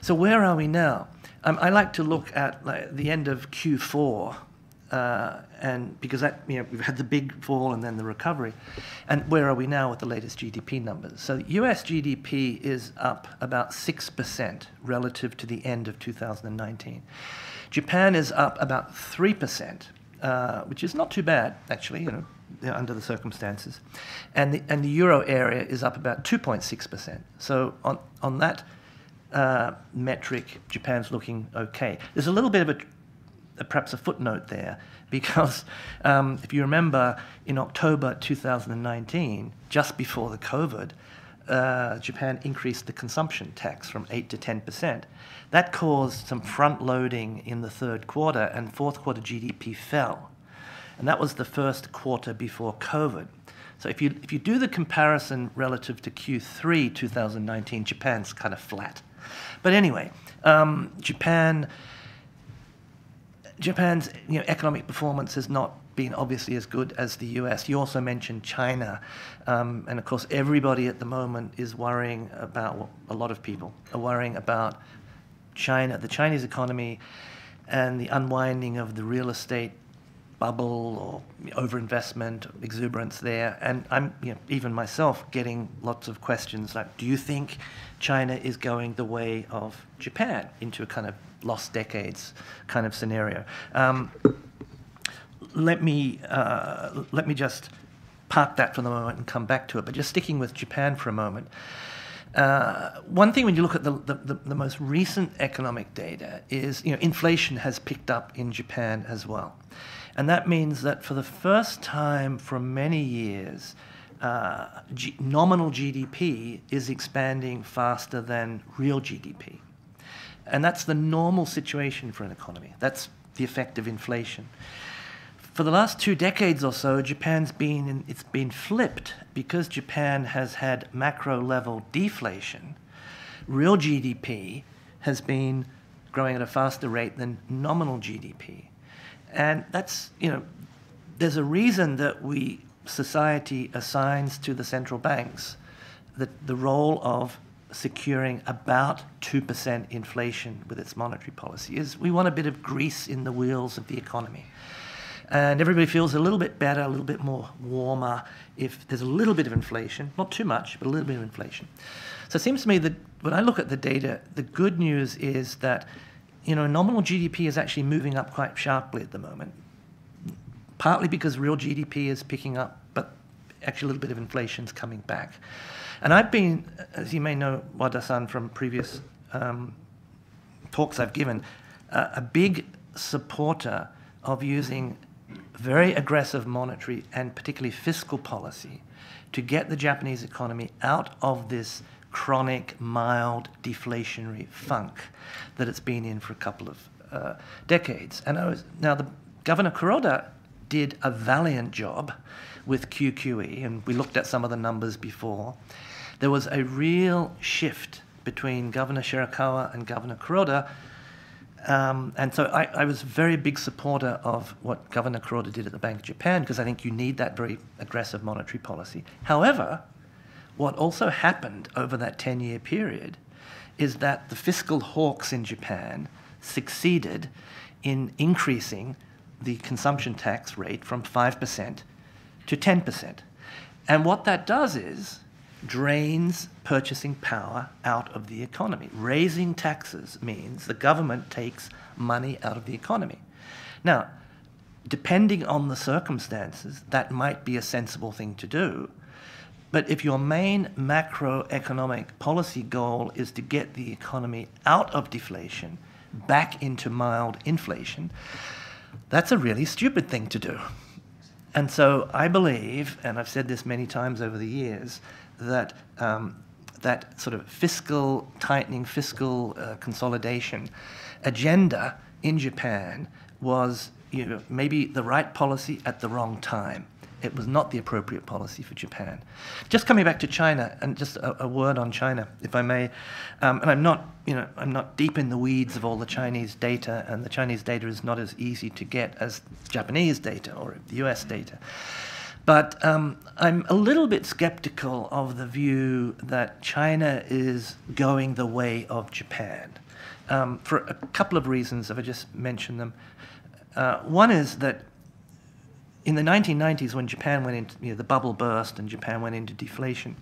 So where are we now? Um, I like to look at like, the end of Q4 uh, and because that, you know, we've had the big fall and then the recovery. And where are we now with the latest GDP numbers? So US GDP is up about 6% relative to the end of 2019. Japan is up about 3%, uh, which is not too bad, actually, you know, under the circumstances. And the, and the euro area is up about 2.6%. So on, on that uh, metric, Japan's looking okay. There's a little bit of a, a perhaps a footnote there, because um, if you remember, in October 2019, just before the COVID, uh, Japan increased the consumption tax from 8 to 10 percent. That caused some front loading in the third quarter, and fourth quarter GDP fell. And that was the first quarter before COVID. So if you, if you do the comparison relative to Q3 2019, Japan's kind of flat. But anyway, um, Japan, Japan's you know, economic performance has not been obviously as good as the US. You also mentioned China. Um, and of course, everybody at the moment is worrying about, well, a lot of people are worrying about China, the Chinese economy, and the unwinding of the real estate bubble or overinvestment, exuberance there. And I'm, you know, even myself, getting lots of questions like, do you think China is going the way of Japan into a kind of lost decades kind of scenario? Um, let me uh, let me just park that for the moment and come back to it. But just sticking with Japan for a moment. Uh, one thing when you look at the, the, the, most recent economic data is you know inflation has picked up in Japan as well. And that means that for the first time for many years, uh, G- nominal GDP is expanding faster than real GDP. And that's the normal situation for an economy. That's the effect of inflation. For the last two decades or so, Japan's been in, it's been flipped because Japan has had macro level deflation. Real GDP has been growing at a faster rate than nominal GDP. And that's, you know, there's a reason that we, society assigns to the central banks the, the role of securing about 2% inflation with its monetary policy is we want a bit of grease in the wheels of the economy. And everybody feels a little bit better, a little bit more warmer if there's a little bit of inflation, not too much, but a little bit of inflation. So it seems to me that when I look at the data, the good news is that you know, nominal GDP is actually moving up quite sharply at the moment, partly because real GDP is picking up, but actually a little bit of inflation is coming back. And I've been, as you may know, Wada-san, from previous um, talks I've given, uh, a big supporter of using very aggressive monetary and particularly fiscal policy to get the Japanese economy out of this chronic, mild deflationary funk that it's been in for a couple of uh, decades. And was, now, the Governor Kuroda did a valiant job with QQE, and we looked at some of the numbers before. There was a real shift between Governor Shirakawa and Governor Kuroda. Um, and so I, I, was a very big supporter of what Governor Kuroda did at the Bank of Japan because I think you need that very aggressive monetary policy. However, what also happened over that 10 year period is that the fiscal hawks in Japan succeeded in increasing the consumption tax rate from 5% to 10%. And what that does is drains purchasing power out of the economy. Raising taxes means the government takes money out of the economy. Now, depending on the circumstances, that might be a sensible thing to do. But if your main macroeconomic policy goal is to get the economy out of deflation, back into mild inflation, that's a really stupid thing to do. And so I believe, and I've said this many times over the years, that um, that sort of fiscal tightening, fiscal uh, consolidation agenda in Japan was you know, maybe the right policy at the wrong time it was not the appropriate policy for Japan. Just coming back to China, and just a, a word on China, if I may. Um, and I'm not, you know, I'm not deep in the weeds of all the Chinese data, and the Chinese data is not as easy to get as Japanese data or the U.S. data. But um, I'm a little bit skeptical of the view that China is going the way of Japan. Um, for a couple of reasons, if I just mention them. Uh, one is that in the 1990s, when Japan went into you know, the bubble burst and Japan went into deflation,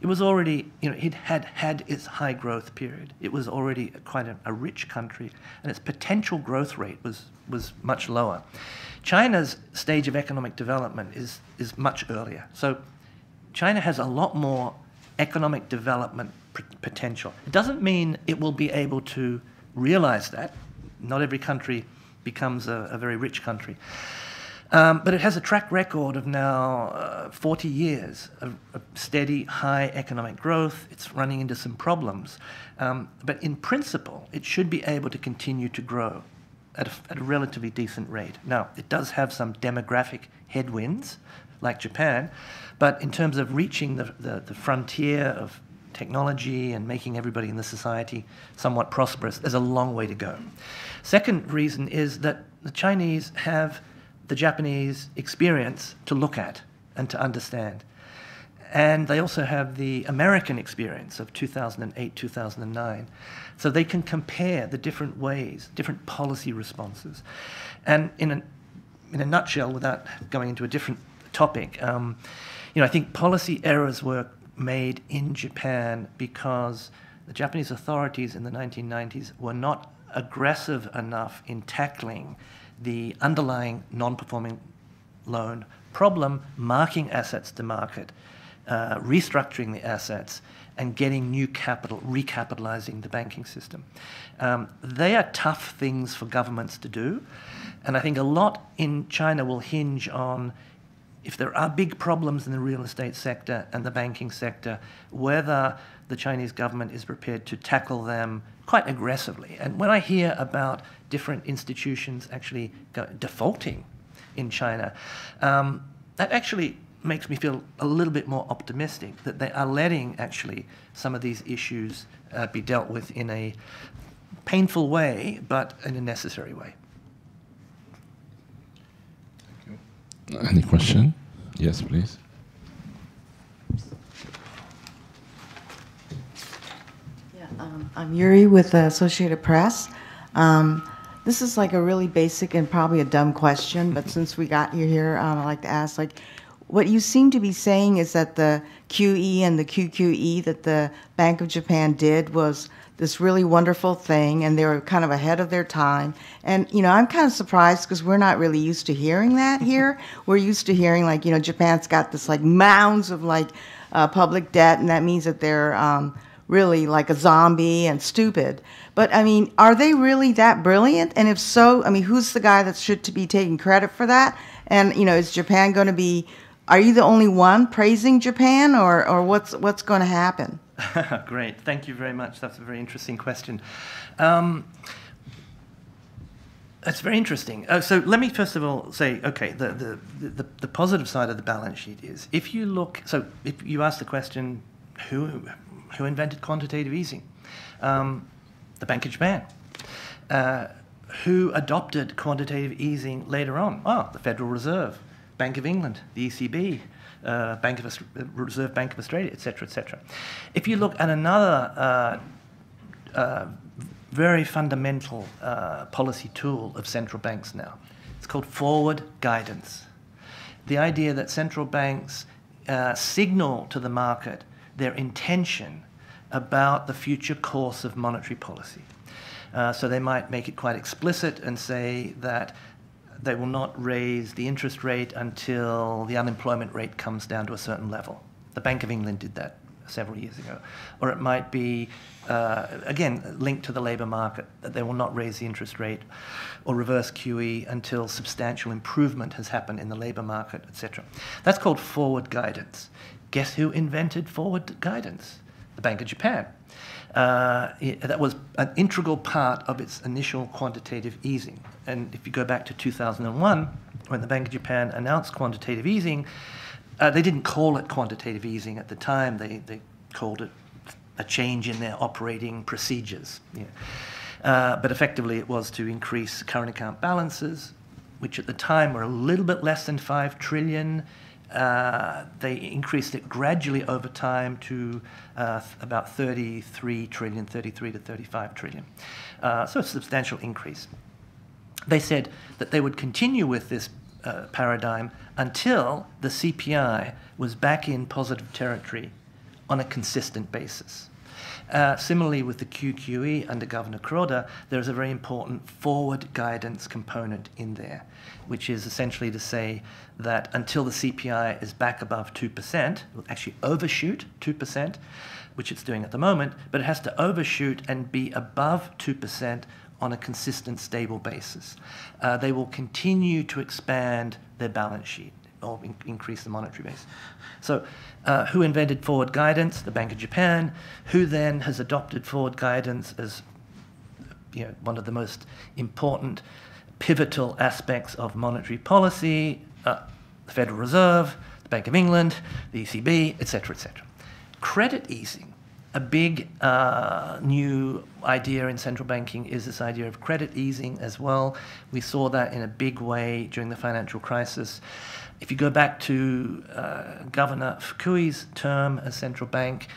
it was already, you know, it had had its high growth period. It was already quite a, a rich country, and its potential growth rate was, was much lower. China's stage of economic development is, is much earlier. So China has a lot more economic development potential. It doesn't mean it will be able to realize that. Not every country becomes a, a very rich country. Um, but it has a track record of now uh, 40 years of, of, steady, high economic growth. It's running into some problems. Um, but in principle, it should be able to continue to grow at a, at a relatively decent rate. Now, it does have some demographic headwinds, like Japan, but in terms of reaching the, the, the frontier of technology and making everybody in the society somewhat prosperous, there's a long way to go. Second reason is that the Chinese have the Japanese experience to look at and to understand. And they also have the American experience of 2008, 2009. So they can compare the different ways, different policy responses. And in a, in a nutshell, without going into a different topic, um, you know, I think policy errors were made in Japan because the Japanese authorities in the 1990s were not aggressive enough in tackling the underlying non-performing loan problem, marking assets to market, uh, restructuring the assets, and getting new capital, recapitalizing the banking system. Um, they are tough things for governments to do, and I think a lot in China will hinge on if there are big problems in the real estate sector and the banking sector, whether the Chinese government is prepared to tackle them quite aggressively. And when I hear about different institutions actually defaulting in China, um, that actually makes me feel a little bit more optimistic that they are letting actually some of these issues uh, be dealt with in a painful way, but in a necessary way. Thank you. Any question? Yes, please. Yeah, um, I'm Yuri with the Associated Press. Um, this is like a really basic and probably a dumb question, but since we got you here, um, I'd like to ask, like, what you seem to be saying is that the QE and the QQE that the Bank of Japan did was this really wonderful thing and they were kind of ahead of their time and you know i'm kind of surprised because we're not really used to hearing that here we're used to hearing like you know japan's got this like mounds of like uh, public debt and that means that they're um, really like a zombie and stupid but i mean are they really that brilliant and if so i mean who's the guy that should to be taking credit for that and you know is japan going to be are you the only one praising japan or, or what's what's going to happen Great, thank you very much. That's a very interesting question. Um, that's very interesting. Uh, so let me first of all say, okay, the, the, the, the, positive side of the balance sheet is if you look, so if you ask the question, who, who invented quantitative easing? Um, the Bank of Japan. Uh, who adopted quantitative easing later on? Oh, the Federal Reserve, Bank of England, the ECB, uh, Bank of Reserve Bank of Australia, etc., etc. If you look at another uh, uh, very fundamental uh, policy tool of central banks now, it's called forward guidance. The idea that central banks uh, signal to the market their intention about the future course of monetary policy. so they might make it quite explicit and say that they will not raise the interest rate until the unemployment rate comes down to a certain level. The Bank of England did that several years ago. Or it might be, uh, again, linked to the labour market, that they will not raise the interest rate or reverse QE until substantial improvement has happened in the labour market, etc. That's called forward guidance. Guess who invented forward guidance? The Bank of Japan. Uh, that was an integral part of its initial quantitative easing. And if you go back to 2001, when the Bank of Japan announced quantitative easing, uh, they didn't call it quantitative easing at the time. They, they called it a change in their operating procedures. Yeah. Uh, but effectively, it was to increase current account balances, which at the time were a little bit less than 5 trillion uh, they increased it gradually over time to uh, about 33 trillion, 33 to 35 trillion. Uh, so a substantial increase. They said that they would continue with this uh, paradigm until the CPI was back in positive territory on a consistent basis. Uh, similarly, with the QQE under Governor Kuroda, there's a very important forward guidance component in there, which is essentially to say that until the CPI is back above 2%, it will actually overshoot 2%, which it's doing at the moment, but it has to overshoot and be above 2% on a consistent, stable basis. Uh, they will continue to expand their balance sheet or in increase the monetary base. So, uh, who invented forward guidance? The Bank of Japan. Who then has adopted forward guidance as you know, one of the most important, pivotal aspects of monetary policy? Uh, the Federal Reserve, the Bank of England, the ECB, etc., etc. Credit easing. A big uh, new idea in central banking is this idea of credit easing as well. We saw that in a big way during the financial crisis. If you go back to uh, Governor Fukui's term as central bank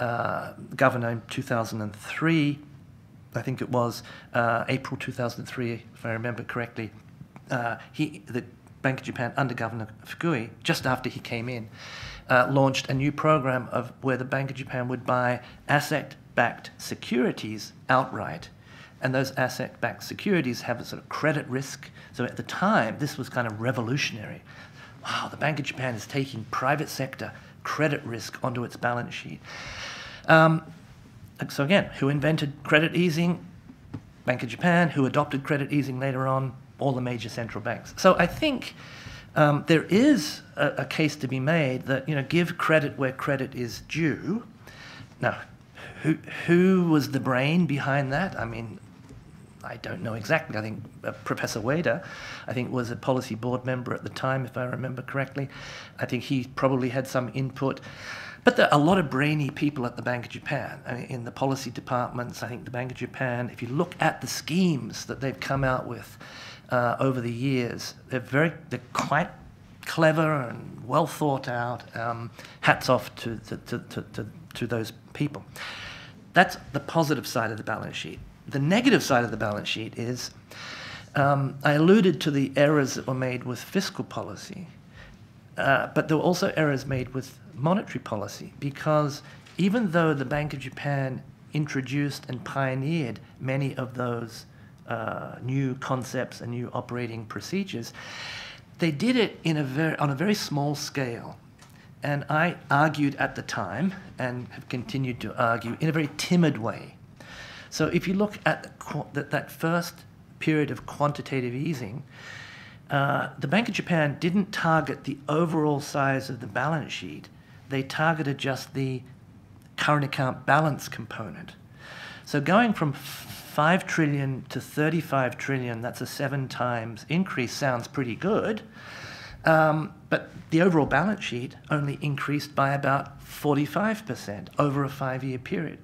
uh, governor in 2003, I think it was uh, April 2003, if I remember correctly, uh, he, the Bank of Japan under Governor Fukui, just after he came in, uh, launched a new program of where the Bank of Japan would buy asset-backed securities outright and those asset-backed securities have a sort of credit risk. So at the time, this was kind of revolutionary wow, the Bank of Japan is taking private sector credit risk onto its balance sheet. Um, so again, who invented credit easing? Bank of Japan. Who adopted credit easing later on? All the major central banks. So I think um, there is a, a, case to be made that you know give credit where credit is due. Now, who who was the brain behind that? I mean, I don't know exactly. I think uh, Professor Ueda, I think, was a policy board member at the time, if I remember correctly. I think he probably had some input. But there are a lot of brainy people at the Bank of Japan. I mean, in the policy departments, I think the Bank of Japan, if you look at the schemes that they've come out with uh, over the years, they're very, they're quite clever and well thought out. Um, hats off to, to, to, to, to those people. That's the positive side of the balance sheet the negative side of the balance sheet is um, I alluded to the errors that were made with fiscal policy, uh, but there were also errors made with monetary policy because even though the Bank of Japan introduced and pioneered many of those uh, new concepts and new operating procedures, they did it in a very, on a very small scale. And I argued at the time, and have continued to argue, in a very timid way so if you look at that, that first period of quantitative easing, uh, the Bank of Japan didn't target the overall size of the balance sheet. They targeted just the current account balance component. So going from 5 trillion to 35 trillion, that's a seven times increase, sounds pretty good. Um, but the overall balance sheet only increased by about 45% over a five year period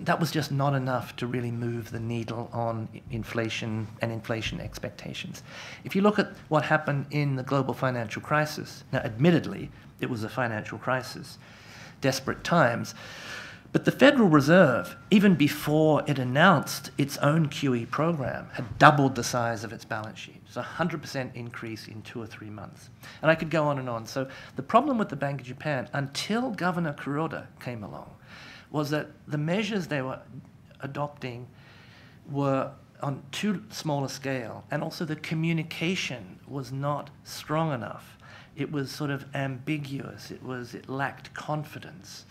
that was just not enough to really move the needle on inflation and inflation expectations. If you look at what happened in the global financial crisis, now admittedly, it was a financial crisis, desperate times, but the Federal Reserve, even before it announced its own QE program, had doubled the size of its balance sheet. It's a 100% increase in two or three months. And I could go on and on. So the problem with the Bank of Japan, until Governor Kuroda came along, was that the measures they were adopting were on too small a scale, and also the communication was not strong enough. It was sort of ambiguous. It was it lacked confidence,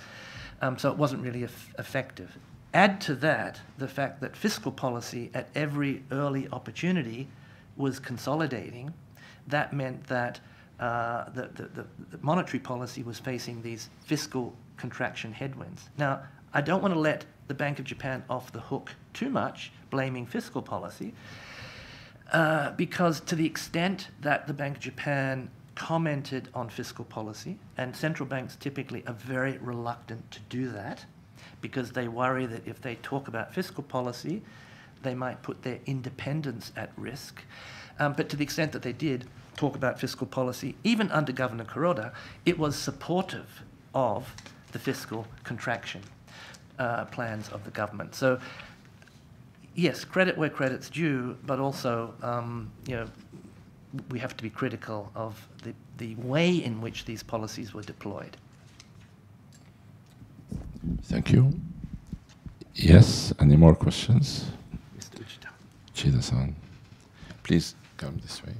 um, so it wasn't really effective. Add to that the fact that fiscal policy at every early opportunity was consolidating. That meant that uh, the, the, the, the monetary policy was facing these fiscal contraction headwinds. Now, I don't want to let the Bank of Japan off the hook too much, blaming fiscal policy, uh, because to the extent that the Bank of Japan commented on fiscal policy, and central banks typically are very reluctant to do that because they worry that if they talk about fiscal policy, they might put their independence at risk. Um, but to the extent that they did talk about fiscal policy, even under Governor Kuroda, it was supportive of the fiscal contraction uh, plans of the government. So, yes, credit where credit's due, but also, um, you know, we have to be critical of the, the way in which these policies were deployed. Thank you. Yes, any more questions? Mr. Uchida. Chida-san, please come this way.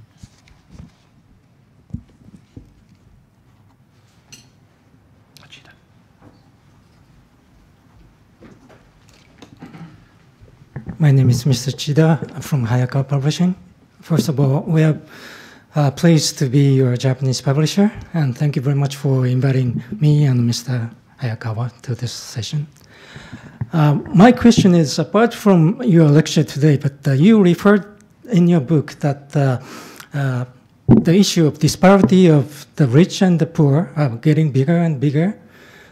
Uchida. My name is Mr. Chida I'm from Hayakawa Publishing. First of all, we are uh, pleased to be your Japanese publisher, and thank you very much for inviting me and Mr. Hayakawa to this session. Uh, my question is apart from your lecture today, but uh, you referred in your book that uh, uh, the issue of disparity of the rich and the poor are getting bigger and bigger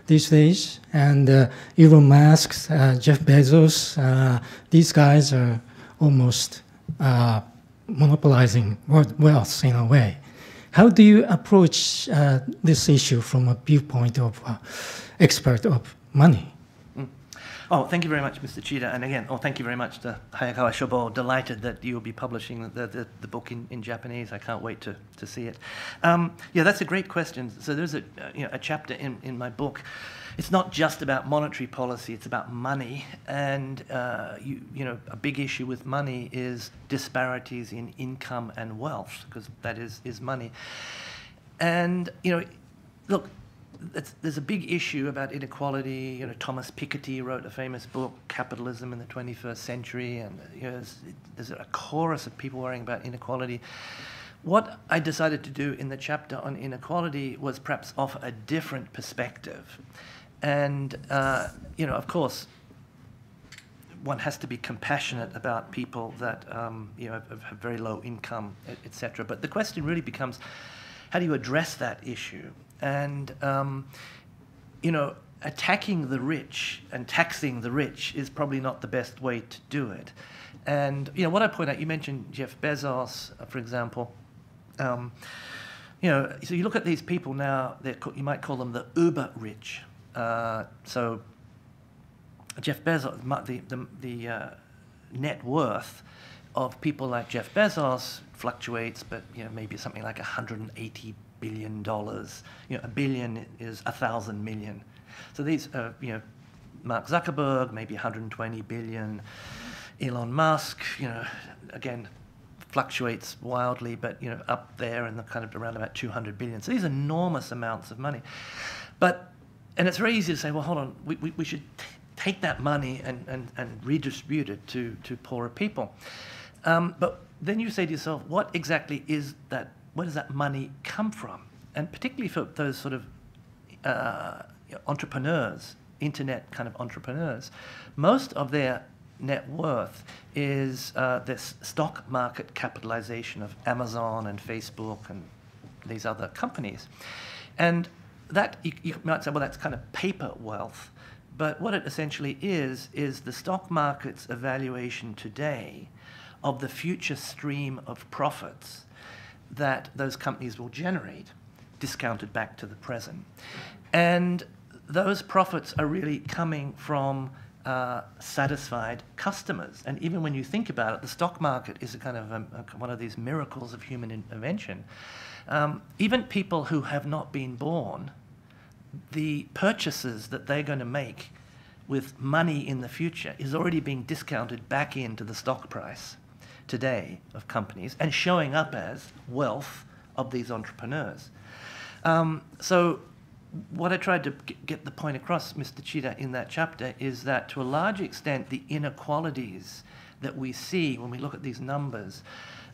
these days. And uh, Elon Musk, uh, Jeff Bezos, uh, these guys are almost uh, monopolizing world wealth in a way. How do you approach uh, this issue from a viewpoint of uh, expert of money? Oh, thank you very much, Mr. Chida. And again, oh, thank you very much to Hayakawa Shobo. Delighted that you'll be publishing the, the, the book in, in Japanese. I can't wait to, to see it. Um, yeah, that's a great question. So there's a, uh, you know, a chapter in, in my book. It's not just about monetary policy, it's about money. And, uh, you, you know, a big issue with money is disparities in income and wealth, because that is, is money. And, you know, look, there's a big issue about inequality. You know, Thomas Piketty wrote a famous book, Capitalism in the 21st Century, and you know, there's, there's a chorus of people worrying about inequality. What I decided to do in the chapter on inequality was perhaps offer a different perspective. And, uh, you know, of course, one has to be compassionate about people that um, you know have, have very low income, etc. But the question really becomes, how do you address that issue? And um, you know, attacking the rich and taxing the rich is probably not the best way to do it. And you know, what I point out, you mentioned Jeff Bezos, uh, for example. Um, you know, so you look at these people now; you might call them the uber rich. Uh, so Jeff Bezos, the, the, the uh, net worth of people like Jeff Bezos fluctuates, but you know maybe something like 180 billion dollars. You know, a billion is a thousand million. So these, uh, you know, Mark Zuckerberg maybe 120 billion. Elon Musk, you know, again fluctuates wildly, but you know up there and the kind of around about 200 billion. So these enormous amounts of money, but and it's very easy to say, well, hold on, we, we, we should take that money and, and, and redistribute it to, to poorer people. Um, but then you say to yourself, what exactly is that? Where does that money come from? And particularly for those sort of uh, entrepreneurs, internet kind of entrepreneurs, most of their net worth is uh, this stock market capitalization of Amazon and Facebook and these other companies. And that, you, you might say, well, that's kind of paper wealth. But what it essentially is, is the stock market's evaluation today of the future stream of profits that those companies will generate, discounted back to the present. And those profits are really coming from uh, satisfied customers. And even when you think about it, the stock market is a kind of um, a, one of these miracles of human intervention. Um, even people who have not been born, the purchases that they're going to make with money in the future is already being discounted back into the stock price today of companies and showing up as wealth of these entrepreneurs. Um, so, what I tried to get the point across, Mr. Chida, in that chapter is that to a large extent, the inequalities that we see when we look at these numbers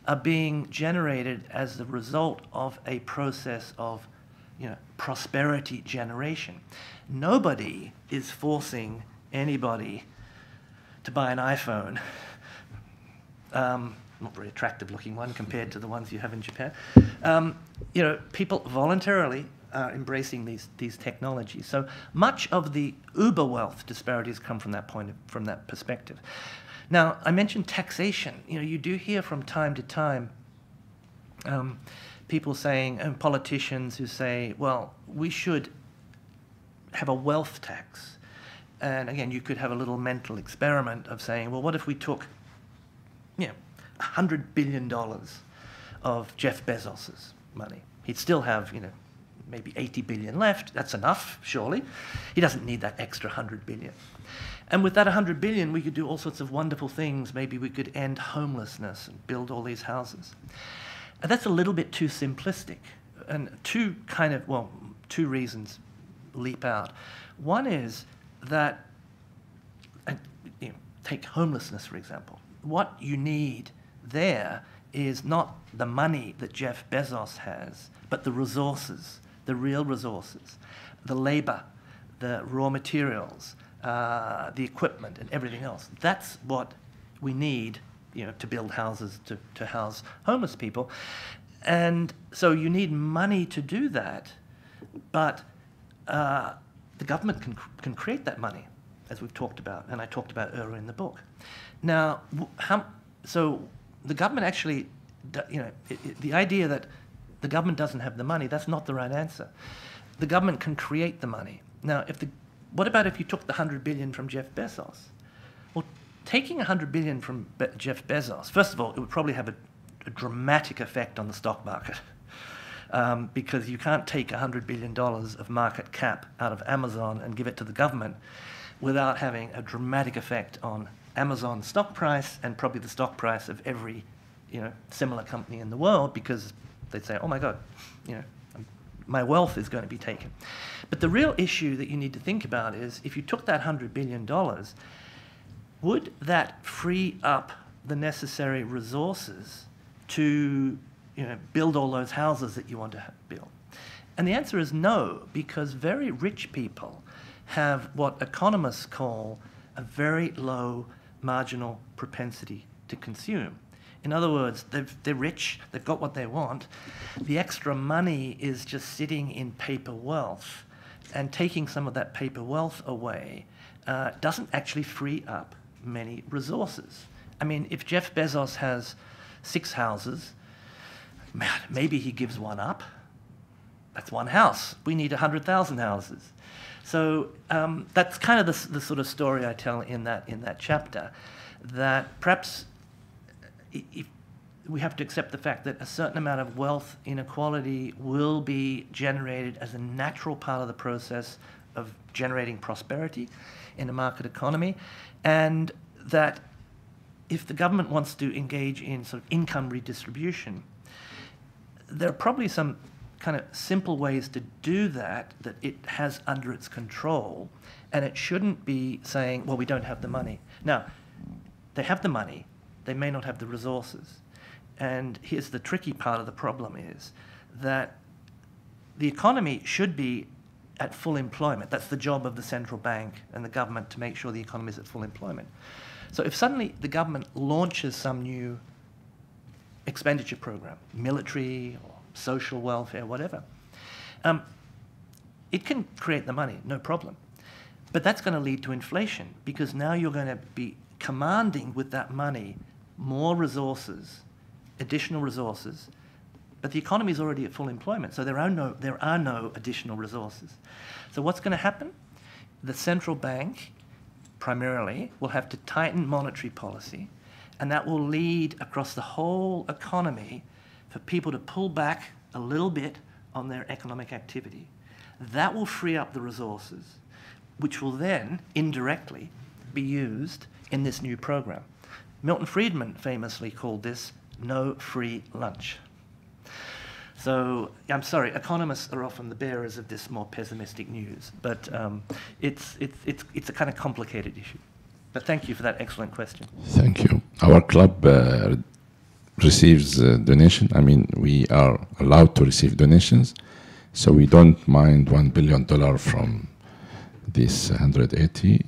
are being generated as the result of a process of you know, prosperity generation. Nobody is forcing anybody to buy an iPhone. Um, not very attractive looking one compared to the ones you have in Japan. Um, you know, people voluntarily are embracing these, these technologies. So much of the uber wealth disparities come from that point, of, from that perspective. Now, I mentioned taxation. You know, you do hear from time to time um, people saying, and politicians who say, well, we should have a wealth tax. And again, you could have a little mental experiment of saying, well, what if we took, you know, $100 billion of Jeff Bezos's money? He'd still have, you know, maybe 80 billion left. That's enough, surely. He doesn't need that extra 100 billion. And with that 100 billion, we could do all sorts of wonderful things. Maybe we could end homelessness and build all these houses. And that's a little bit too simplistic. And two kind of, well, two reasons leap out. One is that, you know, take homelessness, for example. What you need there is not the money that Jeff Bezos has, but the resources, the real resources, the labor, the raw materials, uh, the equipment, and everything else. That's what we need, you know, to build houses to, to house homeless people. And so you need money to do that, but uh, the government can, can create that money, as we've talked about, and I talked about earlier in the book. Now, how, so the government actually, you know, it, it, the idea that the government doesn't have the money, that's not the right answer. The government can create the money. Now, if the, what about if you took the 100 billion from Jeff Bezos? Well, taking 100 billion from Be Jeff Bezos, first of all, it would probably have a, a dramatic effect on the stock market. Um, because you can't take $100 billion of market cap out of Amazon and give it to the government without having a dramatic effect on Amazon stock price and probably the stock price of every you know, similar company in the world because they'd say, oh my God, you know, my wealth is going to be taken. But the real issue that you need to think about is if you took that $100 billion, would that free up the necessary resources to you know, build all those houses that you want to build? And the answer is no, because very rich people have what economists call a very low marginal propensity to consume. In other words, they're rich, they've got what they want. The extra money is just sitting in paper wealth, and taking some of that paper wealth away uh, doesn't actually free up many resources. I mean, if Jeff Bezos has six houses, maybe he gives one up. That's one house. We need 100,000 houses. So um, that's kind of the, the, sort of story I tell in that, in that chapter, that perhaps if we have to accept the fact that a certain amount of wealth inequality will be generated as a natural part of the process of generating prosperity in a market economy, and that if the government wants to engage in sort of income redistribution, there are probably some kind of simple ways to do that that it has under its control, and it shouldn't be saying, well, we don't have the money. Now, they have the money, they may not have the resources. And here's the tricky part of the problem is that the economy should be at full employment. That's the job of the central bank and the government to make sure the economy is at full employment. So if suddenly the government launches some new expenditure program, military or social welfare, whatever. Um, it can create the money, no problem. But that's going to lead to inflation because now you're going to be commanding with that money more resources, additional resources, but the economy is already at full employment, so there are no, there are no additional resources. So what's going to happen? The central bank, primarily, will have to tighten monetary policy, and that will lead across the whole economy for people to pull back a little bit on their economic activity. That will free up the resources, which will then indirectly be used in this new program. Milton Friedman famously called this no free lunch. So I'm sorry, economists are often the bearers of this more pessimistic news, but um, it's, it's, it's, it's a kind of complicated issue. But thank you for that excellent question. Thank you. Our club uh, receives uh, donation. I mean, we are allowed to receive donations, so we don't mind one billion dollar from this 180.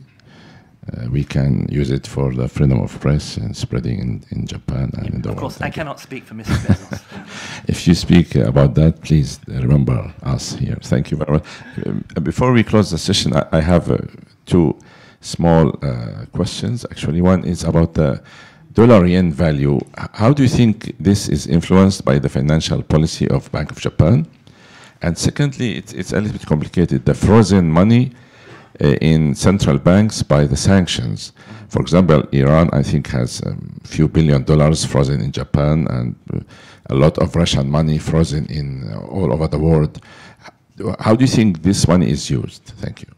Uh, we can use it for the freedom of press and spreading in, in Japan and yeah, in the of world. Of course, I cannot speak for Mr. Bezos. if you speak about that, please remember us here. Thank you very much. Um, before we close the session, I, I have uh, two small uh, questions. Actually, one is about the dollar yen value. How do you think this is influenced by the financial policy of Bank of Japan? And secondly, it's, it's a little bit complicated. The frozen money uh, in central banks by the sanctions. For example, Iran, I think, has a um, few billion dollars frozen in Japan and uh, a lot of Russian money frozen in uh, all over the world. how do you think this money is used? Thank you.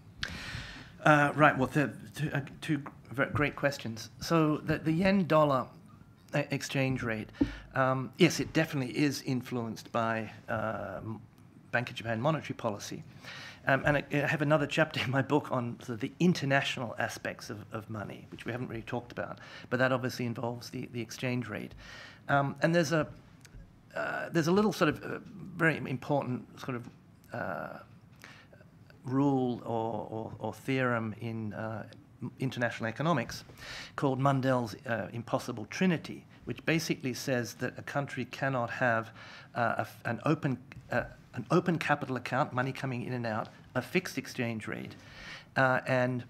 Uh, right. Well, the, two, uh, two great questions. So the, the yen dollar exchange rate, um, yes, it definitely is influenced by um, Bank of Japan monetary policy. Um, and I, I, have another chapter in my book on sort of the international aspects of, of money, which we haven't really talked about. But that obviously involves the, the exchange rate. Um, and there's a, uh, there's a little sort of uh, very important sort of uh, rule or, or, or, theorem in uh, international economics called Mundell's uh, impossible trinity, which basically says that a country cannot have uh, a, an open uh, an open capital account, money coming in and out, a fixed exchange rate, uh, and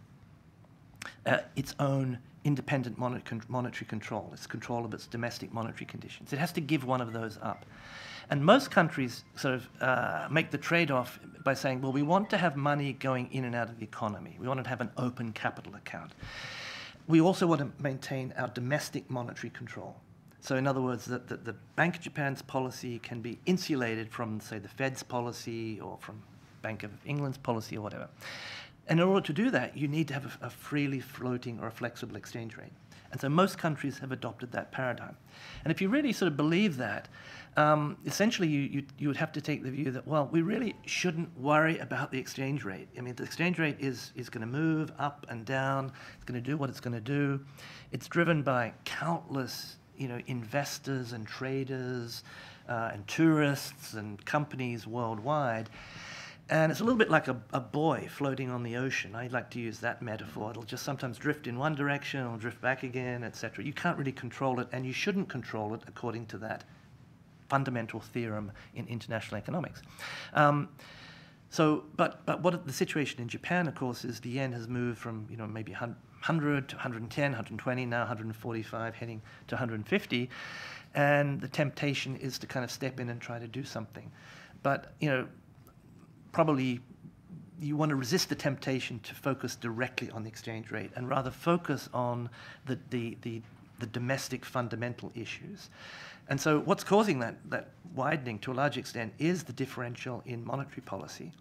uh, its own independent monetary control, its control of its domestic monetary conditions. It has to give one of those up. And most countries sort of uh, make the trade off by saying, well, we want to have money going in and out of the economy. We want to have an open capital account. We also want to maintain our domestic monetary control. So, in other words, the, the, the Bank of Japan's policy can be insulated from, say, the Fed's policy or from Bank of England's policy or whatever. And in order to do that, you need to have a, a freely floating or a flexible exchange rate. And so most countries have adopted that paradigm. And if you really sort of believe that, um, essentially you, you, you, would have to take the view that, well, we really shouldn't worry about the exchange rate. I mean, the exchange rate is, is going to move up and down. It's going to do what it's going to do. It's driven by countless you know, investors and traders uh, and tourists and companies worldwide. And it's a little bit like a, a buoy floating on the ocean. I like to use that metaphor. It'll just sometimes drift in one direction, it'll drift back again, etc. You can't really control it, and you shouldn't control it according to that fundamental theorem in international economics. Um, so, but, but what the situation in Japan, of course, is the yen has moved from you know maybe 100 to 110, 120, now 145, heading to 150, and the temptation is to kind of step in and try to do something. But you know, probably you want to resist the temptation to focus directly on the exchange rate and rather focus on the, the, the, the domestic fundamental issues. And so what's causing that, that widening to a large extent is the differential in monetary policy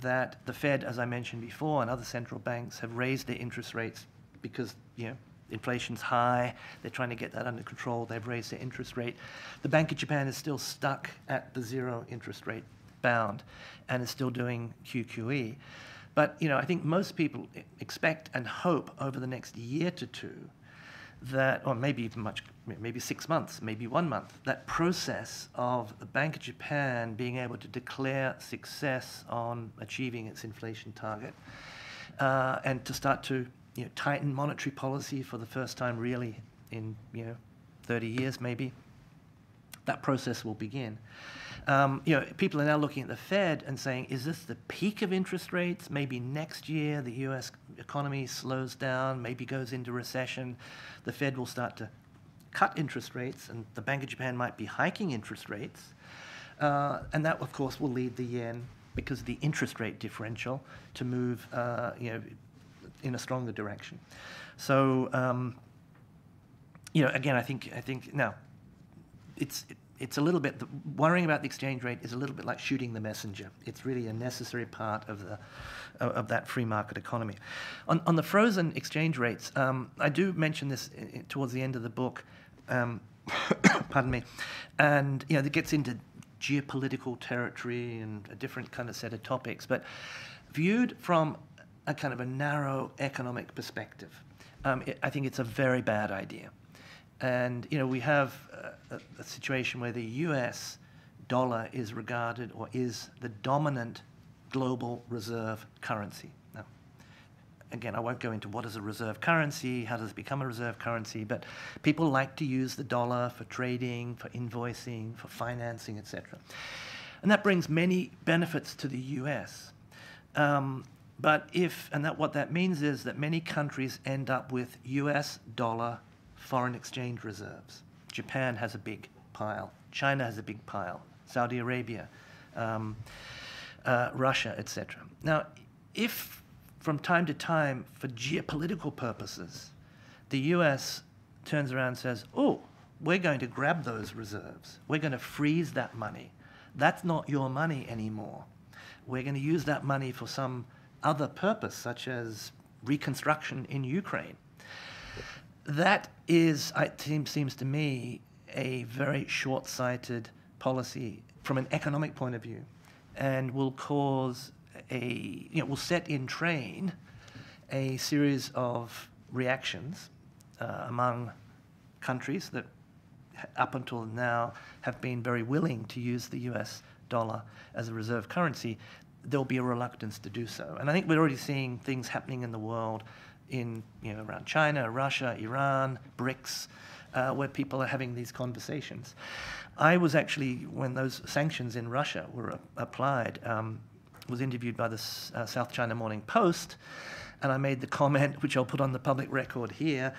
that the Fed, as I mentioned before, and other central banks have raised their interest rates because, you know, inflation's high, they're trying to get that under control, they've raised their interest rate. The Bank of Japan is still stuck at the zero interest rate bound and is still doing QQE. But you know, I think most people expect and hope over the next year to two that, or maybe even much, maybe six months, maybe one month, that process of the Bank of Japan being able to declare success on achieving its inflation target uh, and to start to you know, tighten monetary policy for the first time really in you know 30 years maybe, that process will begin. Um, you know, people are now looking at the Fed and saying, is this the peak of interest rates? Maybe next year the U.S. economy slows down, maybe goes into recession. The Fed will start to cut interest rates, and the Bank of Japan might be hiking interest rates. Uh, and that, of course, will lead the yen, because of the interest rate differential, to move, uh, you know, in a stronger direction. So, um, you know, again, I think, I think now, it's, it, it's a little bit, worrying about the exchange rate is a little bit like shooting the messenger. It's really a necessary part of, the, of that free market economy. On, on the frozen exchange rates, um, I do mention this towards the end of the book, um, pardon me, and you know, it gets into geopolitical territory and a different kind of set of topics, but viewed from a kind of a narrow economic perspective, um, it, I think it's a very bad idea. And you know, we have a, a situation where the U.S. dollar is regarded or is the dominant global reserve currency. Now, again, I won't go into what is a reserve currency, how does it become a reserve currency, but people like to use the dollar for trading, for invoicing, for financing, etc. And that brings many benefits to the U.S. Um, but if, and that what that means is that many countries end up with U.S. dollar foreign exchange reserves. Japan has a big pile. China has a big pile. Saudi Arabia, um, uh, Russia, etc. Now, if from time to time, for geopolitical purposes, the U.S. turns around and says, "Oh, we're going to grab those reserves. We're going to freeze that money. That's not your money anymore. we're going to use that money for some other purpose, such as reconstruction in Ukraine. That is, it seems, seems to me, a very short sighted policy from an economic point of view and will cause a, you know, will set in train a series of reactions uh, among countries that up until now have been very willing to use the US dollar as a reserve currency, there'll be a reluctance to do so. And I think we're already seeing things happening in the world in, you know, around China, Russia, Iran, BRICS, uh, where people are having these conversations. I was actually, when those sanctions in Russia were applied, um, was interviewed by the uh, South China Morning Post, and I made the comment, which I'll put on the public record here,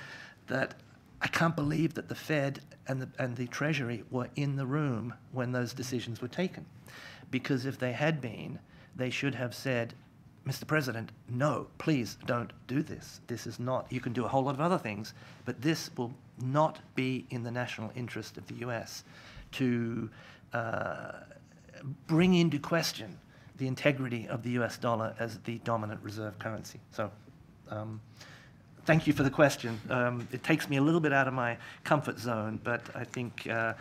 that I can't believe that the Fed and the, and the Treasury were in the room when those decisions were taken. Because if they had been, they should have said, Mr. President, no, please don't do this. This is not, you can do a whole lot of other things, but this will not be in the national interest of the US to uh, bring into question the integrity of the US dollar as the dominant reserve currency. So, um, thank you for the question. Um, it takes me a little bit out of my comfort zone, but I think uh,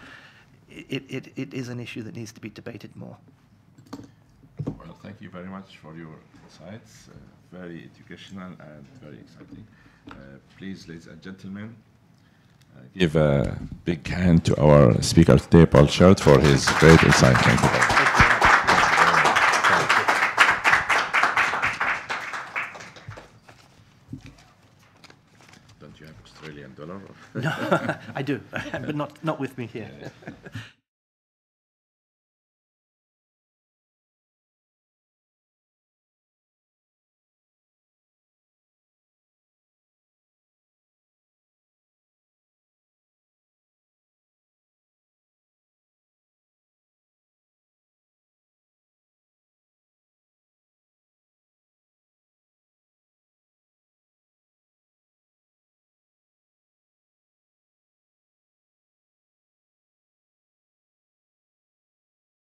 it, it, it is an issue that needs to be debated more. Well, thank you very much for your insights. Uh, very educational and very exciting. Uh, please, ladies and gentlemen, uh, give a big hand to our speaker today, Paul Sheard, for his great insight. Thank you. Don't you have Australian dollar? No, I do, but not, not with me here.